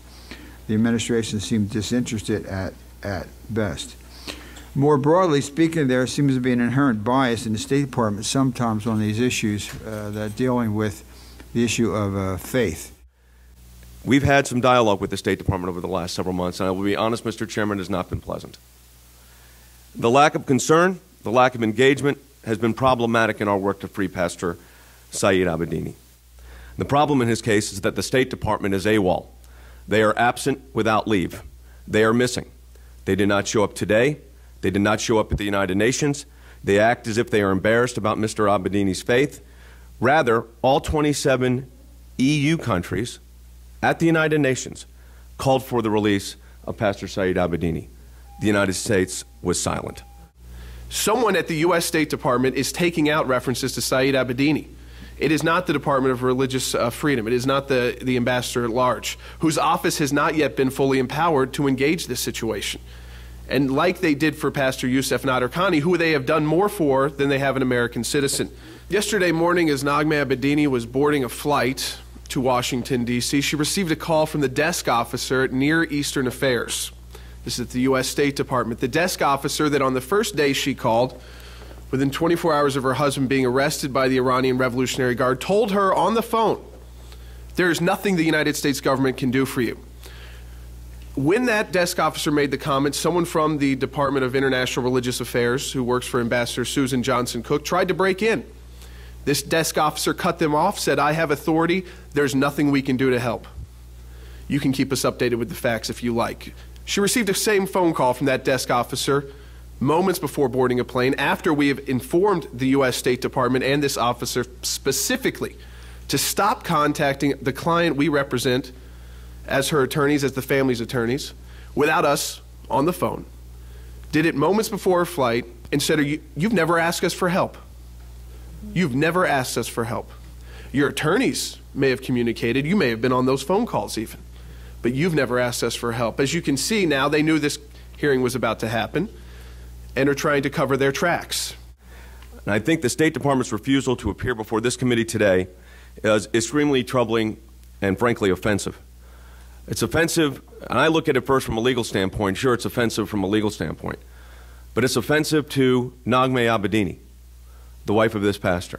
the administration seemed disinterested at, at best. More broadly speaking, there seems to be an inherent bias in the State Department sometimes on these issues uh, that dealing with the issue of uh, faith. We've had some dialogue with the State Department over the last several months, and I will be honest, Mr. Chairman, it has not been pleasant. The lack of concern, the lack of engagement has been problematic in our work to free Pastor Saeed Abedini. The problem in his case is that the State Department is AWOL. They are absent without leave. They are missing. They did not show up today. They did not show up at the United Nations. They act as if they are embarrassed about Mr. Abedini's faith. Rather, all 27 EU countries at the United Nations called for the release of Pastor Saeed Abedini. The United States was silent. Someone at the U.S. State Department is taking out references to Saeed Abedini. It is not the Department of Religious uh, Freedom. It is not the, the ambassador at large, whose office has not yet been fully empowered to engage this situation. and like they did for Pastor Youcef Nadarkhani, who they have done more for than they have an American citizen. Yesterday morning, as Naghmeh Abedini was boarding a flight to Washington, D.C., she received a call from the desk officer at Near Eastern Affairs. This is at the U.S. State Department. The desk officer that on the first day she called, within 24 hours of her husband being arrested by the Iranian Revolutionary Guard, told her on the phone, There is nothing the United States government can do for you. When that desk officer made the comment, someone from the Department of International Religious Affairs, who works for Ambassador Suzan Johnson Cook, tried to break in. This desk officer cut them off, said, I have authority. There's nothing we can do to help. You can keep us updated with the facts if you like. She received the same phone call from that desk officer moments before boarding a plane after we have informed the U.S. State Department and this officer specifically to stop contacting the client we represent as her attorneys, as the family's attorneys, without us on the phone. Did it moments before her flight and said, you, You've never asked us for help. You've never asked us for help. Your attorneys may have communicated, you may have been on those phone calls even, but you've never asked us for help. As you can see now, they knew this hearing was about to happen and are trying to cover their tracks. And I think the State Department's refusal to appear before this committee today is extremely troubling and frankly offensive. It's offensive, and I look at it first from a legal standpoint. Sure, it's offensive from a legal standpoint, but it's offensive to Naghmeh Abedini, the wife of this pastor.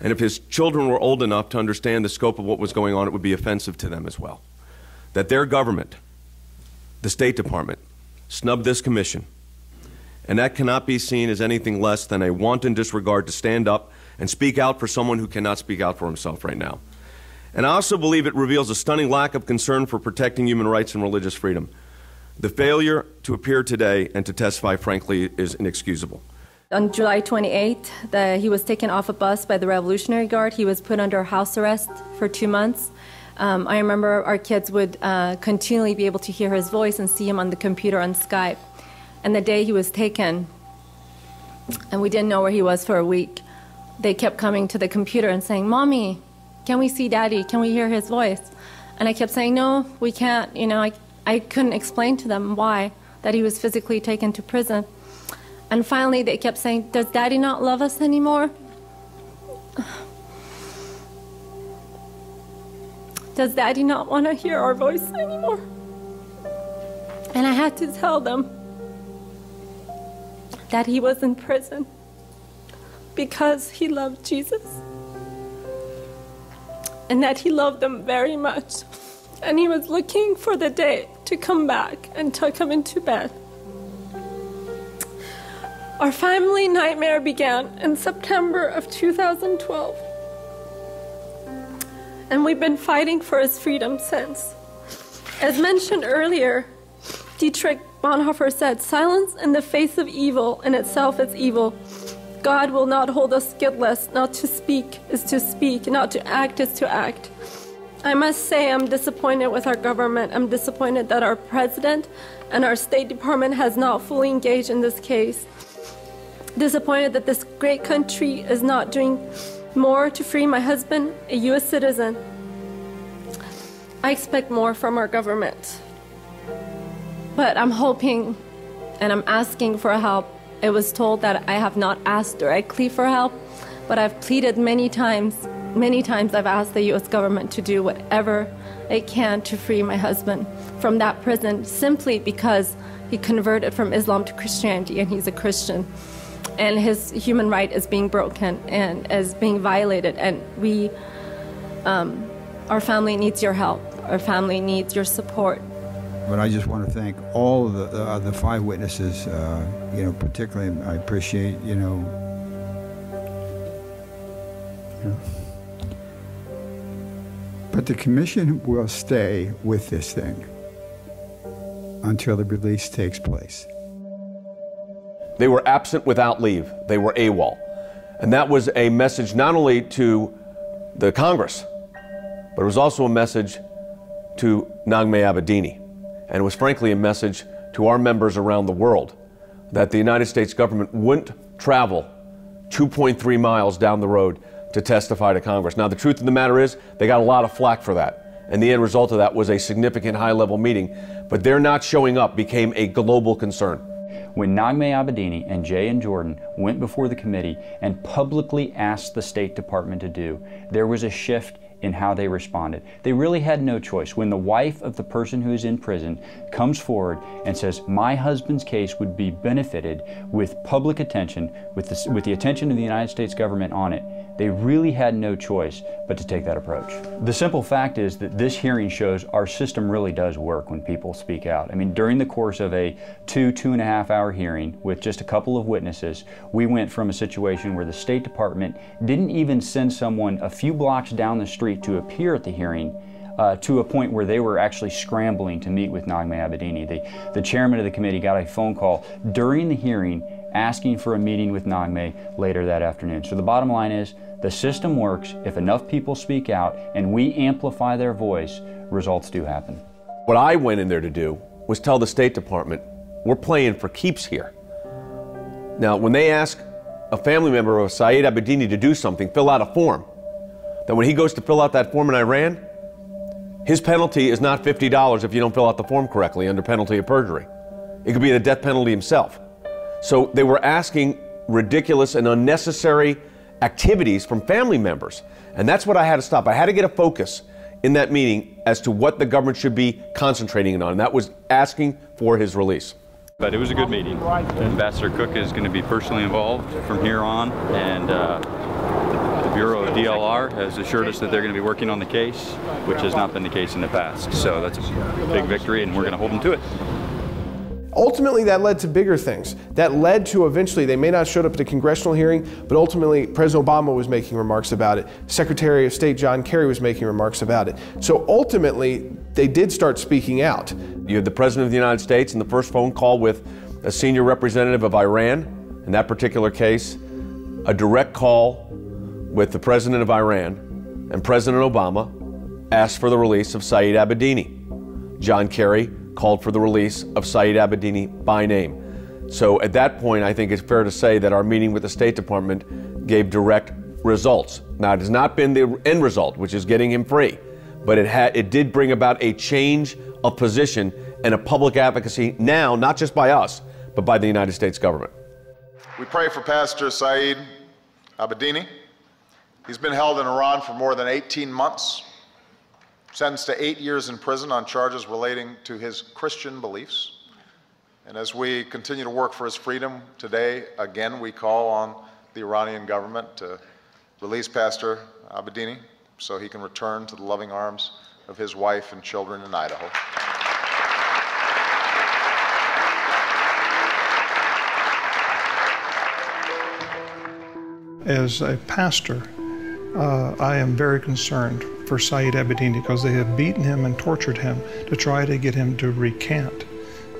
And if his children were old enough to understand the scope of what was going on, it would be offensive to them as well. That their government, the State Department, snubbed this commission. And that cannot be seen as anything less than a wanton disregard to stand up and speak out for someone who cannot speak out for himself right now. And I also believe it reveals a stunning lack of concern for protecting human rights and religious freedom. The failure to appear today and to testify, frankly, is inexcusable. On July 28th, the, he was taken off a bus by the Revolutionary Guard. He was put under house arrest for two months. Um, I remember our kids would uh, continually be able to hear his voice and see him on the computer on Skype. And the day he was taken, and we didn't know where he was for a week, they kept coming to the computer and saying, Mommy, can we see daddy? Can we hear his voice? And I kept saying, No, we can't. You know, I, I couldn't explain to them why, that he was physically taken to prison. And finally, they kept saying, Does daddy not love us anymore? Does daddy not want to hear our voice anymore? And I had to tell them that he was in prison because he loved Jesus and that he loved them very much. And he was looking for the day to come back and tuck him into bed. Our family nightmare began in September of 2012. And we've been fighting for his freedom since. As mentioned earlier, Dietrich Bonhoeffer said, Silence in the face of evil in itself is evil. God will not hold us guiltless. Not to speak is to speak, not to act is to act. I must say, I'm disappointed with our government. I'm disappointed that our president and our State Department has not fully engaged in this case disappointed that this great country is not doing more to free my husband, a U.S. citizen. I expect more from our government. But I'm hoping and I'm asking for help. It was told that I have not asked directly for help, but I've pleaded many times. Many times I've asked the U.S. government to do whatever it can to free my husband from that prison simply because he converted from Islam to Christianity and he's a Christian and his human right is being broken and is being violated. And we, um, our family needs your help. Our family needs your support. But I just want to thank all of the, uh, the five witnesses. Uh, you know, particularly I appreciate you know, you know. But the commission will stay with this thing until the release takes place. They were absent without leave. They were AWOL. And that was a message not only to the Congress, but it was also a message to Naghmeh Abedini. And it was frankly a message to our members around the world that the United States government wouldn't travel 2.3 miles down the road to testify to Congress. Now, the truth of the matter is, they got a lot of flack for that. And the end result of that was a significant high level meeting. But their not showing up became a global concern. When Naghmeh Abedini and Jay and Jordan went before the committee and publicly asked the State Department to do, there was a shift in how they responded. They really had no choice. When the wife of the person who is in prison comes forward and says, My husband's case would be benefited with public attention, with the, with the attention of the United States government on it, they really had no choice but to take that approach. The simple fact is that this hearing shows our system really does work when people speak out. I mean, during the course of a two, two and a half hour hearing with just a couple of witnesses, we went from a situation where the State Department didn't even send someone a few blocks down the street to appear at the hearing uh, to a point where they were actually scrambling to meet with Naghmeh Abedini. The, the chairman of the committee got a phone call during the hearing asking for a meeting with Naghmeh later that afternoon. So the bottom line is the system works if enough people speak out and we amplify their voice, results do happen. What I went in there to do was tell the State Department, we're playing for keeps here. Now, when they ask a family member of Saeed Abedini to do something, fill out a form, then when he goes to fill out that form in Iran, his penalty is not $50 if you don't fill out the form correctly under penalty of perjury. It could be the death penalty himself. So they were asking ridiculous and unnecessary activities from family members. And that's what I had to stop. I had to get a focus in that meeting as to what the government should be concentrating on. And that was asking for his release. But it was a good meeting. Ambassador Cook is going to be personally involved from here on, and uh, the Bureau of DLR has assured us that they're going to be working on the case, which has not been the case in the past. So that's a big victory, and we're going to hold them to it. Ultimately, that led to bigger things. That led to eventually, they may not showed up at the congressional hearing, but ultimately, President Obama was making remarks about it. Secretary of State John Kerry was making remarks about it. So ultimately, they did start speaking out. You had the President of the United States in the first phone call with a senior representative of Iran, in that particular case, a direct call with the President of Iran, and President Obama asked for the release of Saeed Abedini. John Kerry called for the release of Saeed Abedini by name. So at that point, I think it's fair to say that our meeting with the State Department gave direct results. Now, it has not been the end result, which is getting him free, but it, had, it did bring about a change of position and a public advocacy now, not just by us, but by the United States government. We pray for Pastor Saeed Abedini. He's been held in Iran for more than 18 months sentenced to eight years in prison on charges relating to his Christian beliefs. And as we continue to work for his freedom today, again, we call on the Iranian government to release Pastor Abedini so he can return to the loving arms of his wife and children in Idaho. As a pastor, uh, I am very concerned for Saeed Abedini because they have beaten him and tortured him to try to get him to recant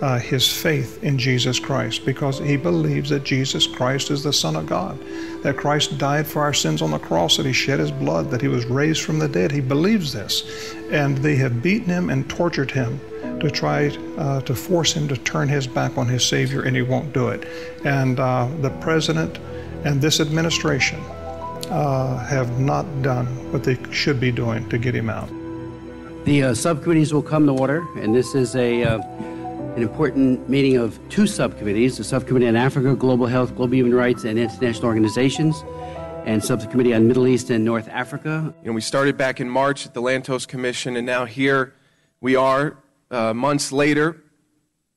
uh, his faith in Jesus Christ because he believes that Jesus Christ is the Son of God, that Christ died for our sins on the cross, that he shed his blood, that he was raised from the dead. He believes this. And they have beaten him and tortured him to try uh, to force him to turn his back on his Savior, and he won't do it. And uh, the president and this administration uh, have not done what they should be doing to get him out. The uh, subcommittees will come to order, and this is a uh, an important meeting of two subcommittees: the subcommittee on Africa, global health, global human rights, and international organizations, and subcommittee on Middle East and North Africa. You know, we started back in March at the Lantos Commission, and now here we are, uh, months later.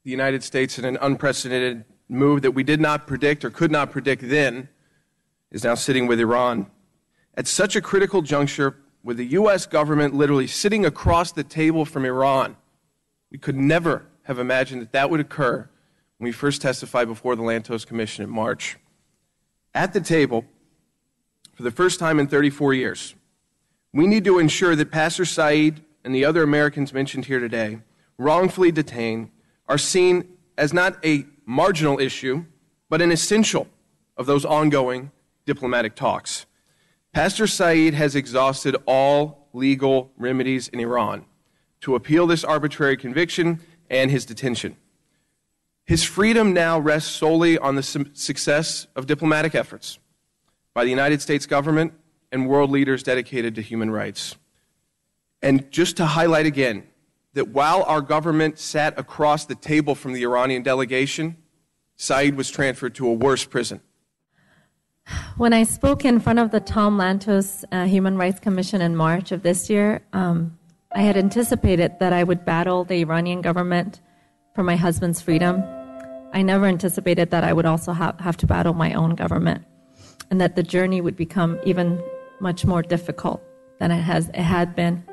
The United States, in an unprecedented move that we did not predict or could not predict then, is now sitting with Iran. At such a critical juncture, with the U.S. government literally sitting across the table from Iran, we could never have imagined that that would occur when we first testified before the Lantos Commission in March. At the table, for the first time in 34 years, we need to ensure that Pastor Saeed and the other Americans mentioned here today, wrongfully detained, are seen as not a marginal issue, but an essential of those ongoing diplomatic talks. Pastor Saeed has exhausted all legal remedies in Iran to appeal this arbitrary conviction and his detention. His freedom now rests solely on the success of diplomatic efforts by the United States government and world leaders dedicated to human rights. And just to highlight again that while our government sat across the table from the Iranian delegation, Saeed was transferred to a worse prison. When I spoke in front of the Tom Lantos uh, Human Rights Commission in March of this year, um, I had anticipated that I would battle the Iranian government for my husband's freedom. I never anticipated that I would also ha- have to battle my own government and that the journey would become even much more difficult than it has it had been.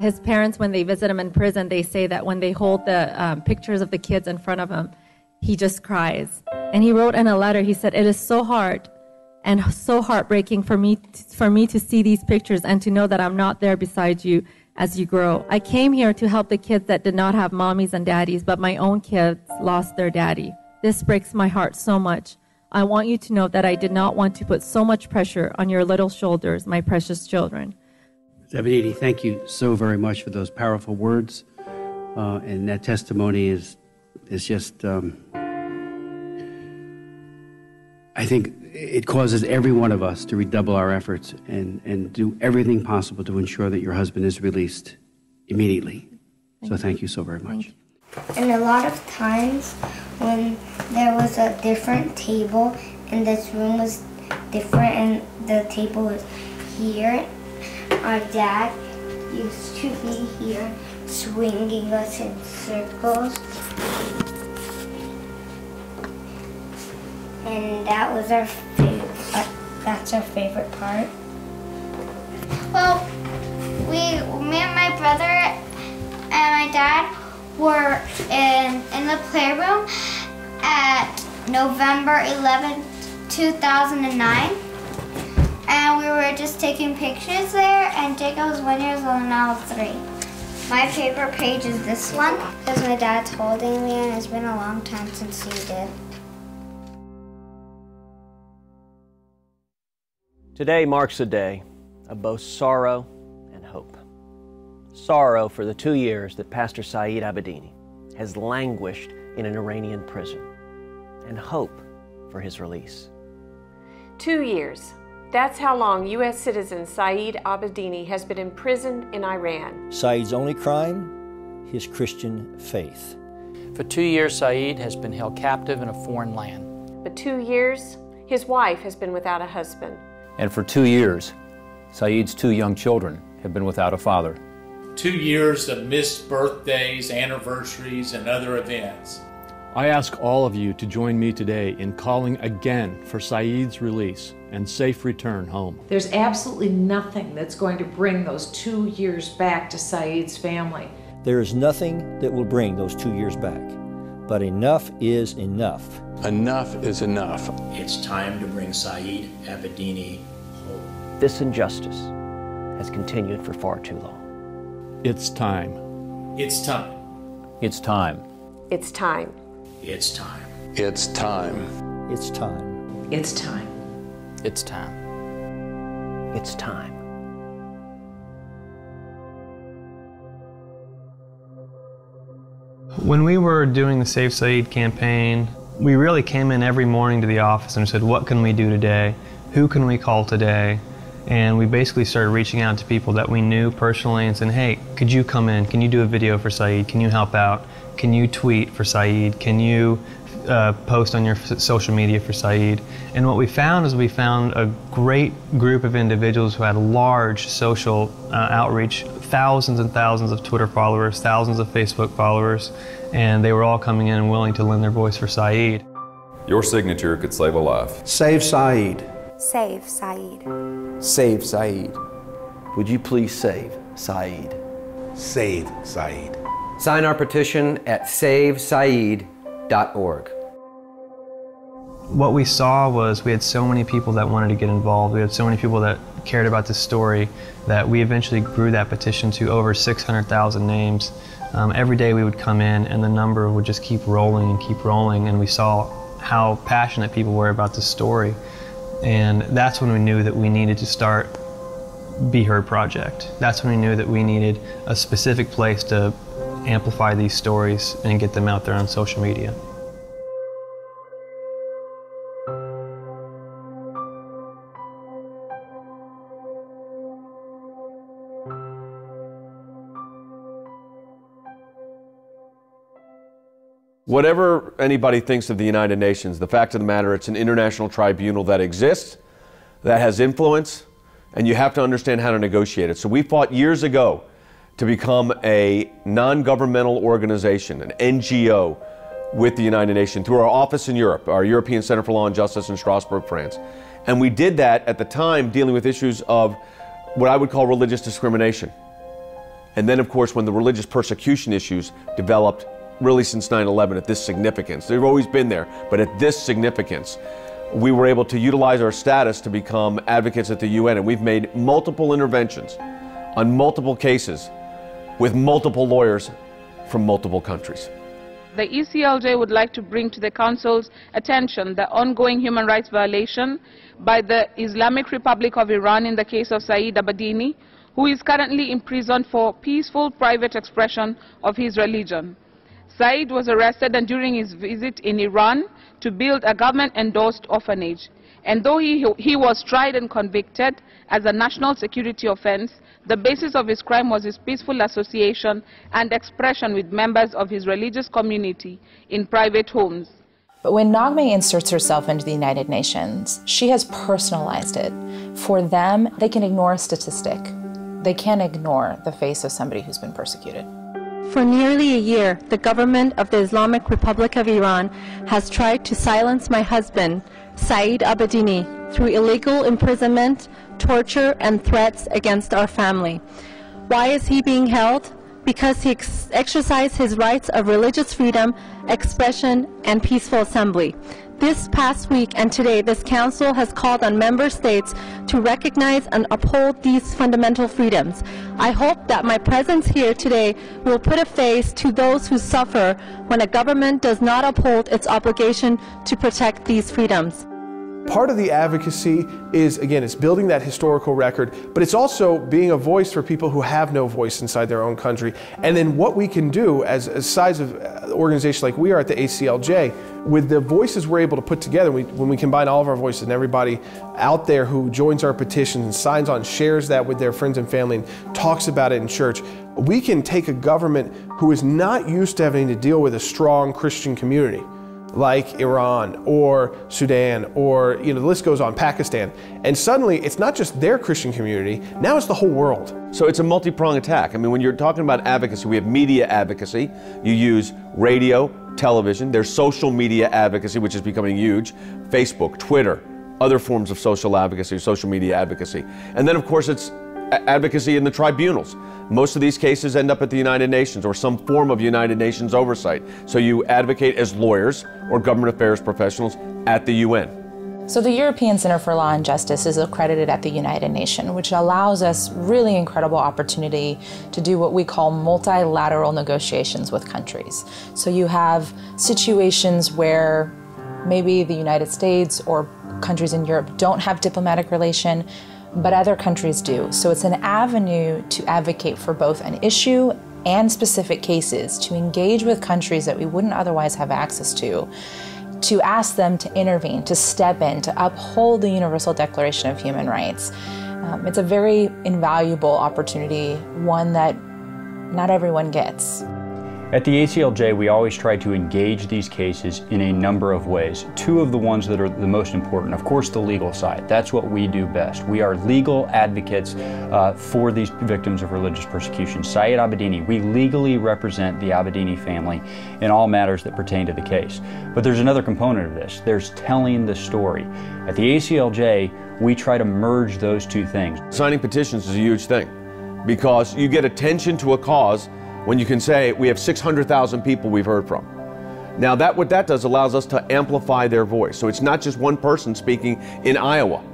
His parents, when they visit him in prison, they say that when they hold the um, pictures of the kids in front of him, he just cries. And he wrote in a letter, he said, It is so hard and so heartbreaking for me, to, for me to see these pictures and to know that I'm not there beside you as you grow. I came here to help the kids that did not have mommies and daddies, but my own kids lost their daddy. This breaks my heart so much. I want you to know that I did not want to put so much pressure on your little shoulders, my precious children. Abedini, thank you so very much for those powerful words. Uh, and that testimony is, is just, um, I think it causes every one of us to redouble our efforts and, and do everything possible to ensure that your husband is released immediately. so thank you so very much. And a lot of times when there was a different table and this room was different and the table was here, our dad used to be here swinging us in circles. And that was our favorite, that's our favorite part. Well, we, me and my brother and my dad were in, in the playroom at November 11, 2009. And we were just taking pictures there, and Jacob was one years old and I was three. My favorite page is this one because my dad's holding me, and it's been a long time since he did. Today marks a day of both sorrow and hope. Sorrow for the two years that Pastor Saeed Abedini has languished in an Iranian prison, and hope for his release. Two years. That's how long U.S. citizen Saeed Abedini has been imprisoned in Iran. Saeed's only crime? His Christian faith. For two years, Saeed has been held captive in a foreign land. But two years, his wife has been without a husband. And for two years, Saeed's two young children have been without a father. Two years of missed birthdays, anniversaries, and other events. I ask all of you to join me today in calling again for Saeed's release and safe return home. There's absolutely nothing that's going to bring those two years back to Saeed's family. There is nothing that will bring those two years back. But enough is enough. Enough is enough. It's time to bring Saeed Abedini home. This injustice has continued for far too long. It's time. It's time. It's time. It's time. It's time. It's time. It's time. It's time. It's time. It's time. It's time. When we were doing the Save Saeed campaign, we really came in every morning to the office and said, What can we do today? Who can we call today? And we basically started reaching out to people that we knew personally and saying, Hey, could you come in? Can you do a video for Saeed? Can you help out? Can you tweet for Saeed? Can you uh, post on your f- social media for Saeed? And what we found is we found a great group of individuals who had large social uh, outreach, thousands and thousands of Twitter followers, thousands of Facebook followers, and they were all coming in and willing to lend their voice for Saeed. Your signature could save a life. Save Saeed. Save Saeed. Save Saeed. Would you please save Saeed? Save Saeed. Sign our petition at What we saw was we had so many people that wanted to get involved. We had so many people that cared about this story that we eventually grew that petition to over 600,000 names. Um, every day we would come in and the number would just keep rolling and keep rolling, and we saw how passionate people were about this story. And that's when we knew that we needed to start Be Heard Project. That's when we knew that we needed a specific place to amplify these stories and get them out there on social media. Whatever anybody thinks of the United Nations, the fact of the matter, it's an international tribunal that exists, that has influence, and you have to understand how to negotiate it. So we fought years ago to become a non governmental organization, an NGO, with the United Nations through our office in Europe, our European Center for Law and Justice in Strasbourg, France. And we did that at the time dealing with issues of what I would call religious discrimination. And then, of course, when the religious persecution issues developed really since 9 11 at this significance, they've always been there, but at this significance, we were able to utilize our status to become advocates at the UN. And we've made multiple interventions on multiple cases with multiple lawyers from multiple countries. The ECLJ would like to bring to the Council's attention the ongoing human rights violation by the Islamic Republic of Iran in the case of Saeed Abedini, who is currently imprisoned for peaceful private expression of his religion. Saeed was arrested and during his visit in Iran to build a government-endorsed orphanage. And though he, he was tried and convicted as a national security offense, the basis of his crime was his peaceful association and expression with members of his religious community in private homes. But when Naghmeh inserts herself into the United Nations, she has personalized it. For them, they can ignore a statistic. They can't ignore the face of somebody who's been persecuted. For nearly a year, the government of the Islamic Republic of Iran has tried to silence my husband, Saeed Abedini, through illegal imprisonment, torture, and threats against our family. Why is he being held? Because he ex exercised his rights of religious freedom, expression, and peaceful assembly. This past week and today, this Council has called on member states to recognize and uphold these fundamental freedoms. I hope that my presence here today will put a face to those who suffer when a government does not uphold its obligation to protect these freedoms. Part of the advocacy is, again, it's building that historical record, but it's also being a voice for people who have no voice inside their own country. And then what we can do as a size of uh, organization like we are at the ACLJ, with the voices we're able to put together, we, when we combine all of our voices and everybody out there who joins our petitions and signs on, shares that with their friends and family and talks about it in church, we can take a government who is not used to having to deal with a strong Christian community like Iran or Sudan or you know the list goes on Pakistan. And suddenly it's not just their Christian community now it's the whole world. So it's a multi-pronged attack. I mean when you're talking about advocacy we have media advocacy. You use radio television. There's social media advocacy which is becoming huge. Facebook Twitter other forms of social advocacy social media advocacy. And then of course it's advocacy in the tribunals most of these cases end up at the United Nations or some form of United Nations oversight. So you advocate as lawyers or government affairs professionals at the UN. So the European Center for Law and Justice is accredited at the United Nations, which allows us really incredible opportunity to do what we call multilateral negotiations with countries. So you have situations where maybe the United States or countries in Europe don't have diplomatic relation, but other countries do. So it's an avenue to advocate for both an issue and specific cases, to engage with countries that we wouldn't otherwise have access to, to ask them to intervene, to step in, to uphold the Universal Declaration of Human Rights. Um, it's a very invaluable opportunity, one that not everyone gets. At the ACLJ, we always try to engage these cases in a number of ways. Two of the ones that are the most important, of course, the legal side. That's what we do best. We are legal advocates uh, for these victims of religious persecution. Saeed Abedini, we legally represent the Abedini family in all matters that pertain to the case. But there's another component of this. There's telling the story. At the ACLJ, we try to merge those two things. Signing petitions is a huge thing because you get attention to a cause when you can say we have 600,000 people we've heard from. Now that what that does allows us to amplify their voice. So it's not just one person speaking in Iowa.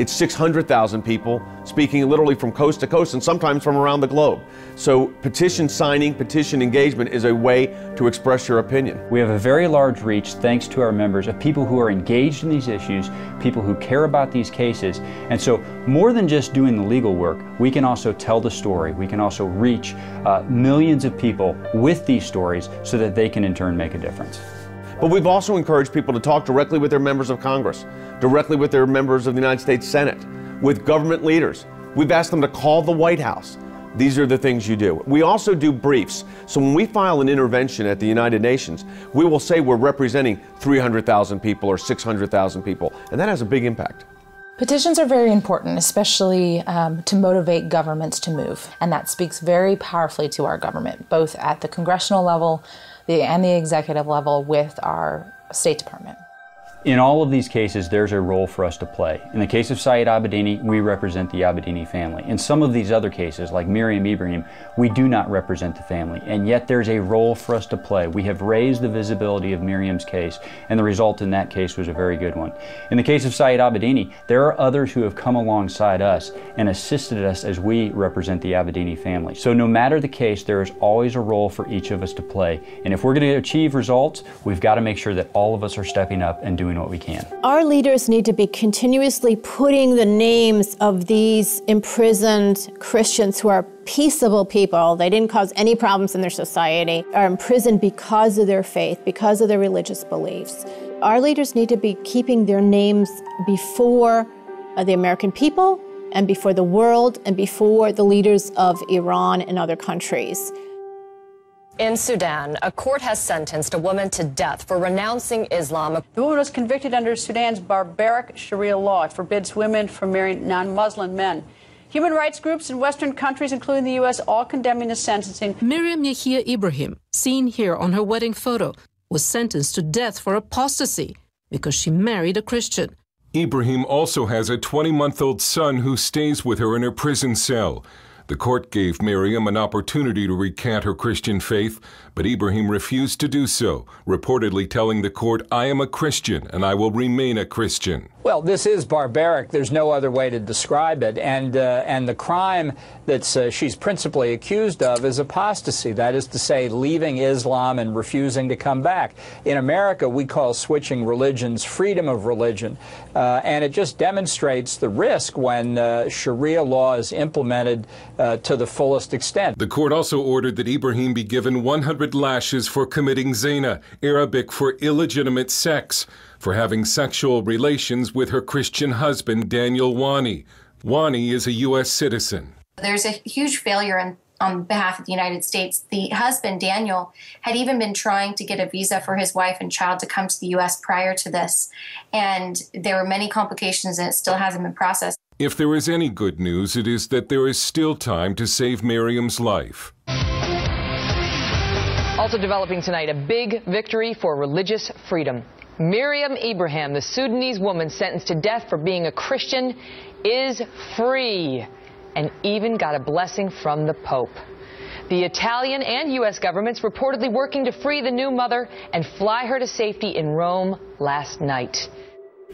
It's 600,000 people speaking literally from coast to coast and sometimes from around the globe. So petition signing, petition engagement is a way to express your opinion. We have a very large reach thanks to our members of people who are engaged in these issues, people who care about these cases. And so more than just doing the legal work, we can also tell the story. We can also reach uh, millions of people with these stories so that they can in turn make a difference. But we've also encouraged people to talk directly with their members of Congress, directly with their members of the United States Senate, with government leaders. We've asked them to call the White House, these are the things you do. We also do briefs. So when we file an intervention at the United Nations, we will say we're representing 300,000 people or 600,000 people, and that has a big impact. Petitions are very important, especially um, to motivate governments to move. And that speaks very powerfully to our government, both at the congressional level the, and the executive level with our State Department. In all of these cases, there's a role for us to play. In the case of Saeed Abedini, we represent the Abedini family. In some of these other cases, like Miriam Ibrahim, we do not represent the family, and yet there's a role for us to play. We have raised the visibility of Miriam's case, and the result in that case was a very good one. In the case of Saeed Abedini, there are others who have come alongside us and assisted us as we represent the Abedini family. So no matter the case, there is always a role for each of us to play. And if we're going to achieve results, we've got to make sure that all of us are stepping up and doing doing what we can. Our leaders need to be continuously putting the names of these imprisoned Christians who are peaceable people, they didn't cause any problems in their society, are imprisoned because of their faith, because of their religious beliefs. Our leaders need to be keeping their names before uh, the American people and before the world and before the leaders of Iran and other countries. In Sudan, a court has sentenced a woman to death for renouncing Islam. The woman was convicted under Sudan's barbaric Sharia law. It forbids women from marrying non Muslim men. Human rights groups in Western countries, including the U.S., all condemning the sentencing. Miriam Yahia Ibrahim, seen here on her wedding photo, was sentenced to death for apostasy because she married a Christian. Ibrahim also has a 20 month old son who stays with her in her prison cell. The court gave Miriam an opportunity to recant her Christian faith, but Ibrahim refused to do so, reportedly telling the court, I am a Christian and I will remain a Christian. Well, this is barbaric. There's no other way to describe it. And, uh, and the crime that uh, she's principally accused of is apostasy. That is to say, leaving Islam and refusing to come back. In America, we call switching religions freedom of religion. Uh, and it just demonstrates the risk when uh, Sharia law is implemented uh, to the fullest extent. The court also ordered that Ibrahim be given 100 lashes for committing zina, Arabic for illegitimate sex for having sexual relations with her Christian husband, Daniel Wani. Wani is a U.S. citizen. There's a huge failure in, on behalf of the United States. The husband, Daniel, had even been trying to get a visa for his wife and child to come to the U.S. prior to this. And there were many complications, and it still hasn't been processed. If there is any good news, it is that there is still time to save Miriam's life. Also developing tonight, a big victory for religious freedom. Miriam Ibrahim, the Sudanese woman sentenced to death for being a Christian, is free and even got a blessing from the Pope. The Italian and U.S. governments reportedly working to free the new mother and fly her to safety in Rome last night.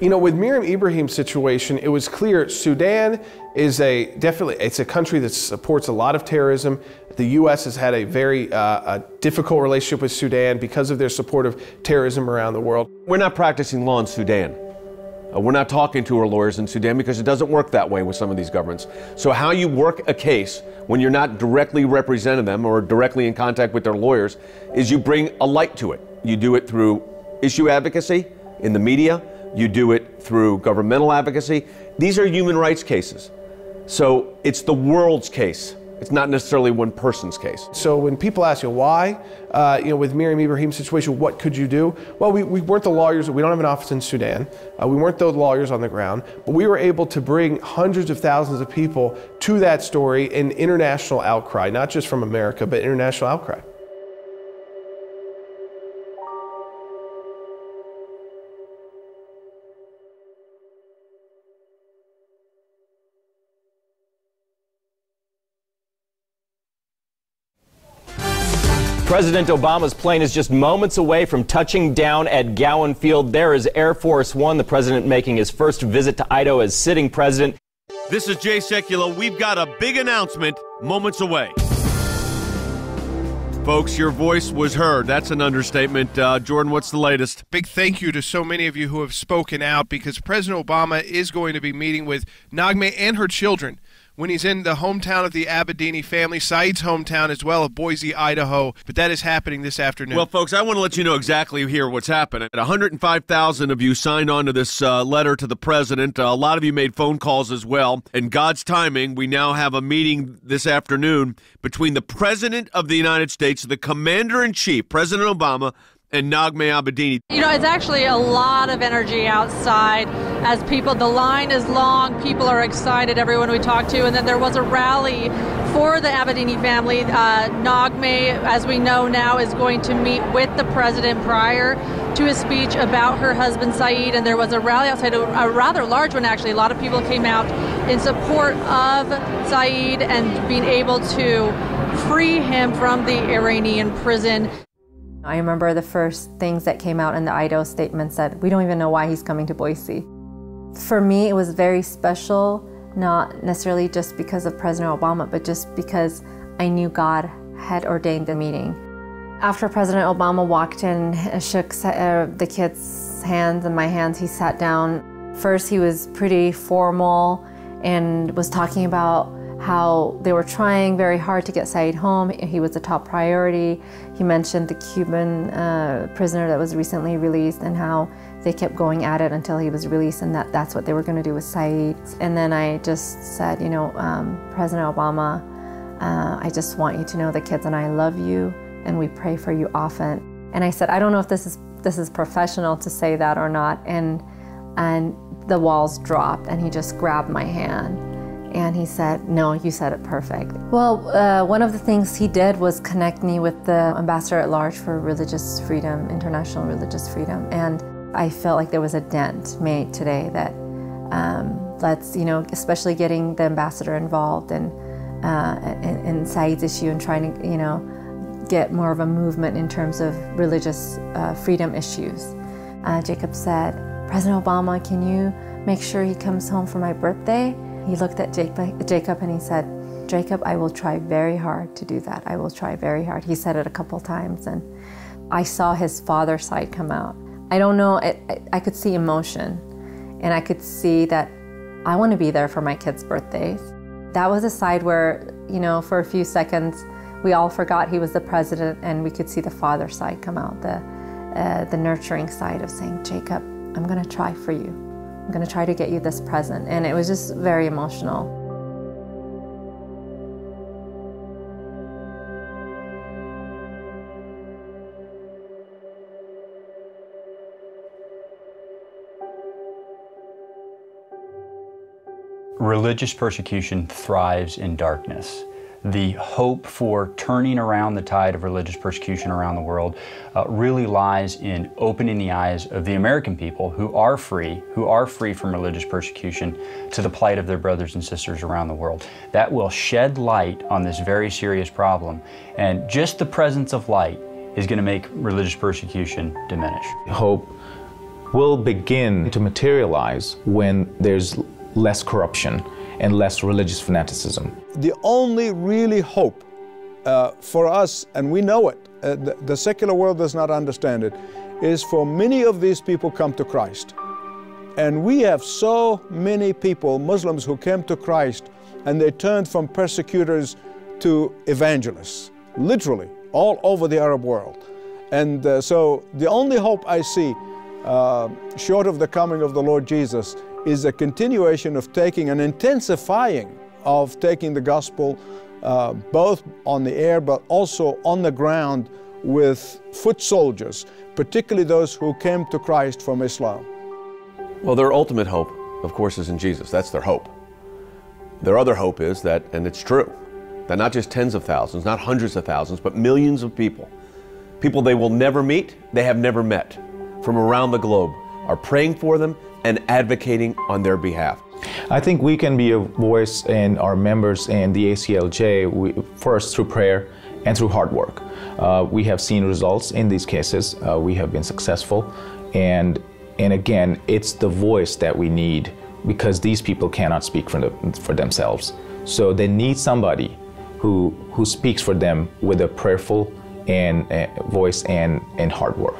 You know, with Miriam Ibrahim's situation, it was clear Sudan is a definitely it's a country that supports a lot of terrorism. The U.S. has had a very uh, a difficult relationship with Sudan because of their support of terrorism around the world. We're not practicing law in Sudan. Uh, we're not talking to our lawyers in Sudan because it doesn't work that way with some of these governments. So, how you work a case when you're not directly representing them or directly in contact with their lawyers is you bring a light to it. You do it through issue advocacy in the media, you do it through governmental advocacy. These are human rights cases. So, it's the world's case. It's not necessarily one person's case. So when people ask you why, uh, you know, with Miriam Ibrahim's situation, what could you do? Well, we, we weren't the lawyers. We don't have an office in Sudan. Uh, we weren't the lawyers on the ground, but we were able to bring hundreds of thousands of people to that story in international outcry, not just from America, but international outcry. President Obama's plane is just moments away from touching down at Gowen Field. There is Air Force One, the president making his first visit to Idaho as sitting president. This is Jay Sekulow. We've got a big announcement moments away. Folks, your voice was heard. That's an understatement. Uh, Jordan, what's the latest? Big thank you to so many of you who have spoken out because President Obama is going to be meeting with Naghmeh and her children when he's in the hometown of the Abedini family, Saeed's hometown as well of Boise, Idaho. But that is happening this afternoon. Well, folks, I want to let you know exactly here what's happening. 105,000 of you signed on to this uh, letter to the president. Uh, a lot of you made phone calls as well. In God's timing, we now have a meeting this afternoon between the president of the United States, the commander in chief, President Obama, and Naghmeh Abedini. You know, it's actually a lot of energy outside as people, the line is long, people are excited, everyone we talked to, and then there was a rally for the Abedini family. Uh, as we know now, is going to meet with the president prior to his speech about her husband Saeed, and there was a rally outside, a, a rather large one actually. A lot of people came out in support of Saeed and being able to free him from the Iranian prison. I remember the first things that came out in the Idaho Statesman said, we don't even know why he's coming to Boise. For me, it was very special, not necessarily just because of President Obama, but just because I knew God had ordained the meeting. After President Obama walked in, and shook uh, the kids' hands and my hands, he sat down. First, he was pretty formal and was talking about how they were trying very hard to get Saeed home. He was a top priority. He mentioned the Cuban uh, prisoner that was recently released and how they kept going at it until he was released and that that's what they were going to do with Saeed. And then I just said, you know, um, President Obama, uh, I just want you to know the kids and I love you and we pray for you often. And I said, I don't know if this is this is professional to say that or not. And and the walls dropped and he just grabbed my hand and he said, No, you said it perfect. Well, uh, one of the things he did was connect me with the ambassador at large for religious freedom, international religious freedom. And I felt like there was a dent made today that um, let's, you know, especially getting the ambassador involved in, uh, in, Saeed's issue and trying to, you know, get more of a movement in terms of religious uh, freedom issues. Uh, Jacob said, President Obama, can you make sure he comes home for my birthday? He looked at Jacob and he said, Jacob, I will try very hard to do that. I will try very hard. He said it a couple times, and I saw his father side come out. I don't know, it, I could see emotion, and I could see that I want to be there for my kids' birthdays. That was a side where, you know, for a few seconds, we all forgot he was the president, and we could see the father side come out, the, uh, the nurturing side of saying, Jacob, I'm going to try for you. I'm going to try to get you this present. And it was just very emotional. Religious persecution thrives in darkness the hope for turning around the tide of religious persecution around the world uh, really lies in opening the eyes of the American people who are free, who are free from religious persecution, to the plight of their brothers and sisters around the world. That will shed light on this very serious problem, and just the presence of light is going to make religious persecution diminish. Hope will begin to materialize when there's less corruption and less religious fanaticism. The only really hope uh, for us, and we know it, uh, the, the secular world does not understand it, is for many of these people come to Christ. And we have so many people, Muslims, who came to Christ and they turned from persecutors to evangelists, literally, all over the Arab world. And uh, so the only hope I see, uh, short of the coming of the Lord Jesus, is a continuation of taking an intensifying of taking the gospel uh, both on the air but also on the ground with foot soldiers, particularly those who came to Christ from Islam. Well, their ultimate hope, of course, is in Jesus. That's their hope. Their other hope is that, and it's true, that not just tens of thousands, not hundreds of thousands, but millions of people, people they will never meet, they have never met, from around the globe, are praying for them and advocating on their behalf. I think we can be a voice in our members in the ACLJ we, first through prayer and through hard work. Uh, we have seen results in these cases. Uh, we have been successful, and and again, it's the voice that we need because these people cannot speak for, the, for themselves. So they need somebody who who speaks for them with a prayerful and uh, voice and and hard work.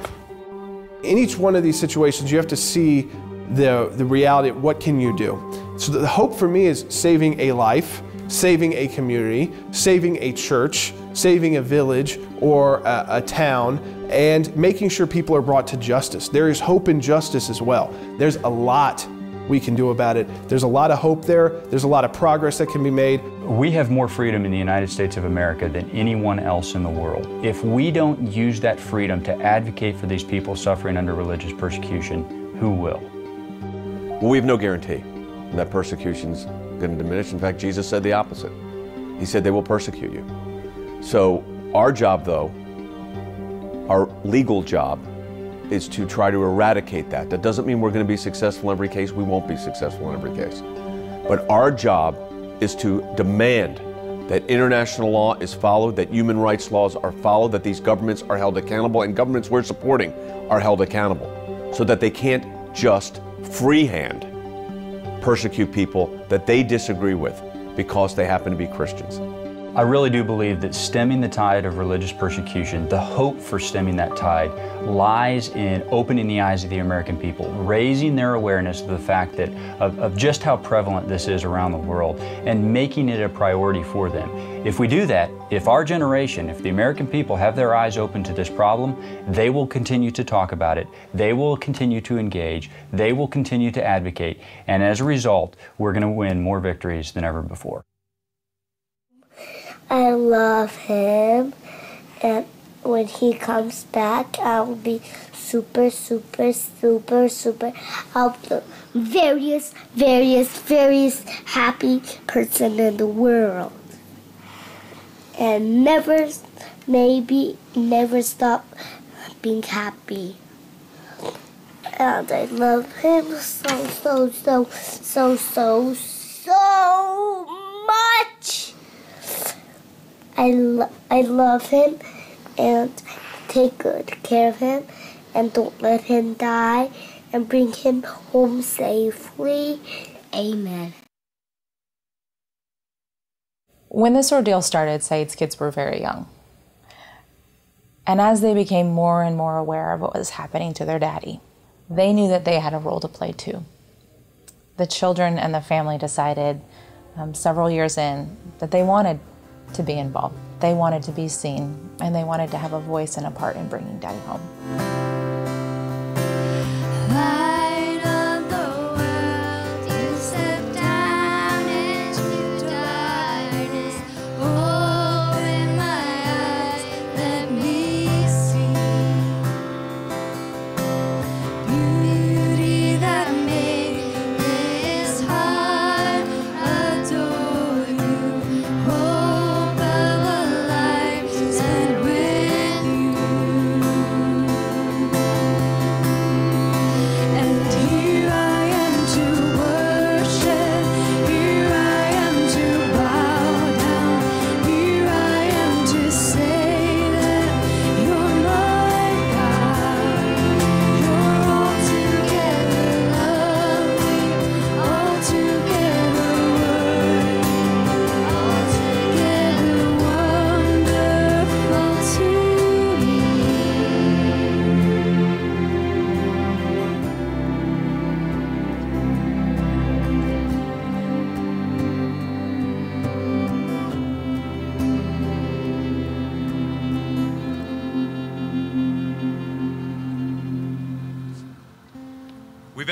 In each one of these situations, you have to see the, the reality of what can you do. So the hope for me is saving a life, saving a community, saving a church, saving a village or a, a, town, and making sure people are brought to justice. There is hope in justice as well. There's a lot we can do about it. There's a lot of hope there. There's a lot of progress that can be made. We have more freedom in the United States of America than anyone else in the world. If we don't use that freedom to advocate for these people suffering under religious persecution, who will? Well, we have no guarantee that persecution's going to diminish. In fact, Jesus said the opposite. He said they will persecute you. So, our job, though, our legal job, is to try to eradicate that. That doesn't mean we're going to be successful in every case. We won't be successful in every case. But our job is to demand that international law is followed, that human rights laws are followed, that these governments are held accountable, and governments we're supporting are held accountable so that they can't just freehand persecute people that they disagree with because they happen to be Christians. I really do believe that stemming the tide of religious persecution, the hope for stemming that tide, lies in opening the eyes of the American people, raising their awareness of the fact that of, of just how prevalent this is around the world, and making it a priority for them. If we do that, if our generation, if the American people have their eyes open to this problem, they will continue to talk about it, they will continue to engage, they will continue to advocate, and as a result, we're going to win more victories than ever before. I love him. And when he comes back, I'll be super, super, super, super. I'll be the various, various, various happy person in the world. And never, maybe, never stop being happy. And I love him so, so, so, so, so, so much. I, lo- I love him and take good care of him and don't let him die and bring him home safely. Amen. When this ordeal started, Saeed's kids were very young. And as they became more and more aware of what was happening to their daddy, they knew that they had a role to play too. The children and the family decided um, several years in that they wanted to be involved. They wanted to be seen and they wanted to have a voice and a part in bringing daddy home.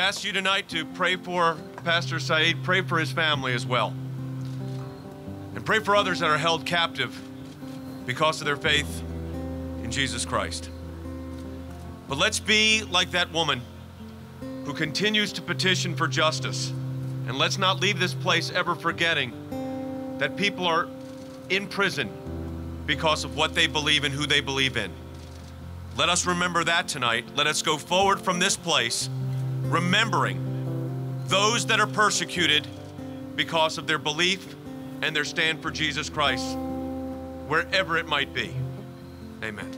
We've you tonight to pray for Pastor Saeed, pray for his family as well. And pray for others that are held captive because of their faith in Jesus Christ. But let's be like that woman who continues to petition for justice. And let's not leave this place ever forgetting that people are in prison because of what they believe and who they believe in. Let us remember that tonight. Let us go forward from this place remembering those that are persecuted because of their belief and their stand for Jesus Christ, wherever it might be. Amen.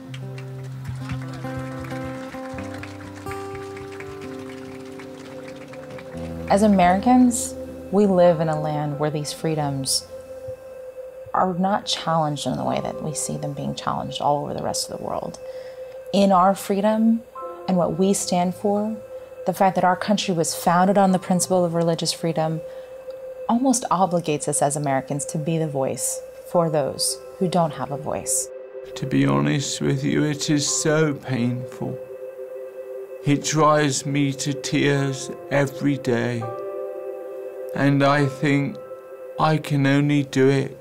As Americans, we live in a land where these freedoms are not challenged in the way that we see them being challenged all over the rest of the world. In our freedom and what we stand for, the fact that our country was founded on the principle of religious freedom almost obligates us as Americans to be the voice for those who don't have a voice. To be honest with you, it is so painful. It drives me to tears every day. And I think I can only do it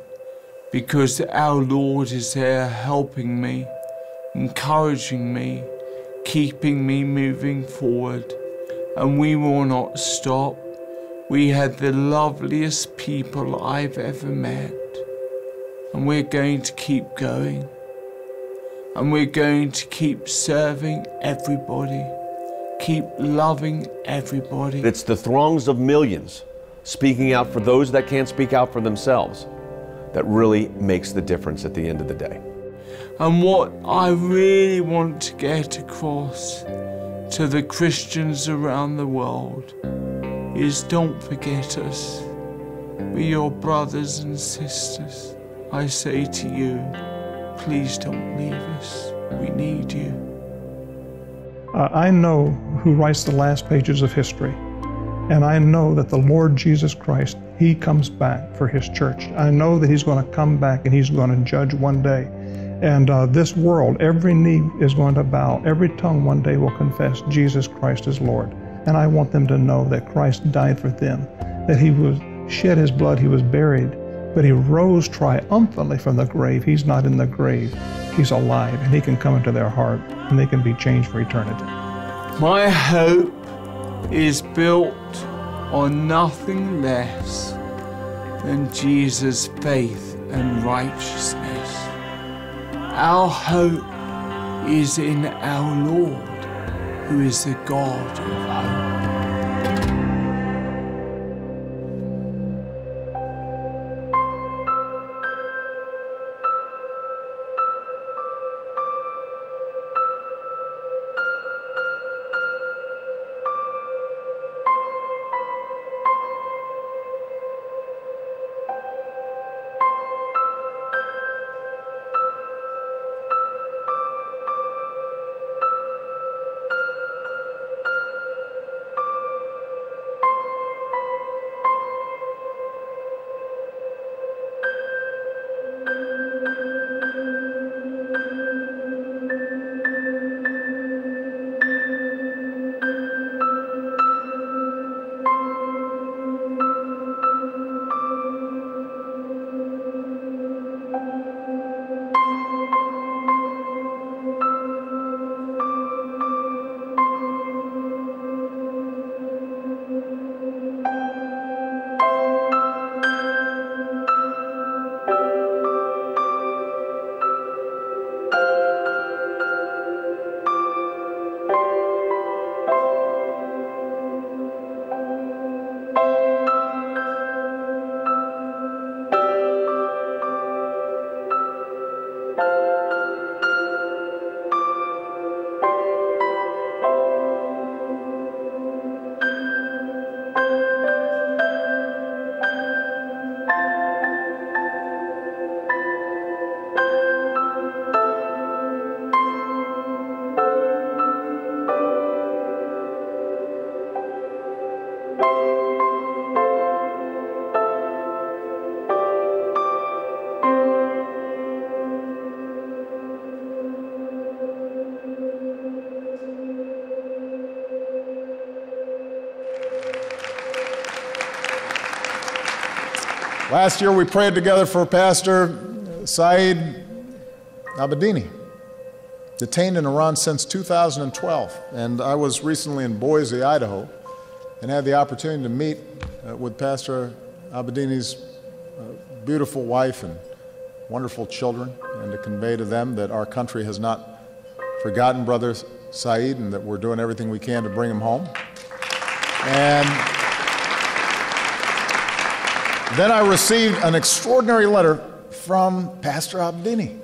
because our Lord is there helping me, encouraging me, keeping me moving forward. And we will not stop. We had the loveliest people I've ever met. And we're going to keep going. And we're going to keep serving everybody, keep loving everybody. It's the throngs of millions speaking out for those that can't speak out for themselves that really makes the difference at the end of the day. And what I really want to get across to the Christians around the world is don't forget us. We're your brothers and sisters. I say to you, please don't leave us. We need you. Uh, I know who writes the last pages of history. And I know that the Lord Jesus Christ, He comes back for His church. I know that He's going to come back and He's going to judge one day. And uh, this world, every knee is going to bow, every tongue one day will confess Jesus Christ is Lord. And I want them to know that Christ died for them, that He was shed His blood, He was buried, but He rose triumphantly from the grave. He's not in the grave, He's alive, and He can come into their heart, and they can be changed for eternity. My hope is built on nothing less than Jesus' faith and righteousness. Our hope is in our Lord, who is the God of hope. Last year we prayed together for Pastor Saeed Abedini, detained in Iran since 2012. And I was recently in Boise, Idaho, and had the opportunity to meet uh, with Pastor Abedini's uh, beautiful wife and wonderful children, and to convey to them that our country has not forgotten Brother Saeed and that we're doing everything we can to bring him home. And then I received an extraordinary letter from Pastor Abedini.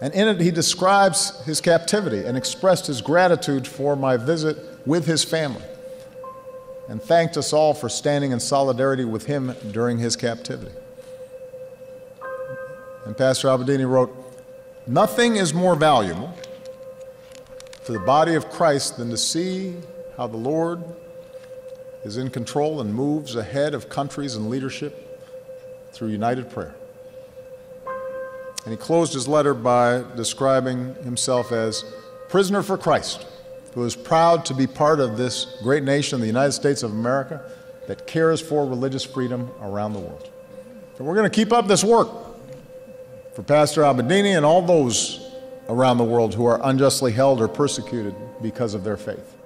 And in it, he describes his captivity and expressed his gratitude for my visit with his family and thanked us all for standing in solidarity with him during his captivity. And Pastor Abedini wrote, Nothing is more valuable to the body of Christ than to see how the Lord is in control and moves ahead of countries and leadership through united prayer. And he closed his letter by describing himself as prisoner for Christ, who is proud to be part of this great nation, the United States of America, that cares for religious freedom around the world. And we're going to keep up this work for Pastor Abedini and all those around the world who are unjustly held or persecuted because of their faith.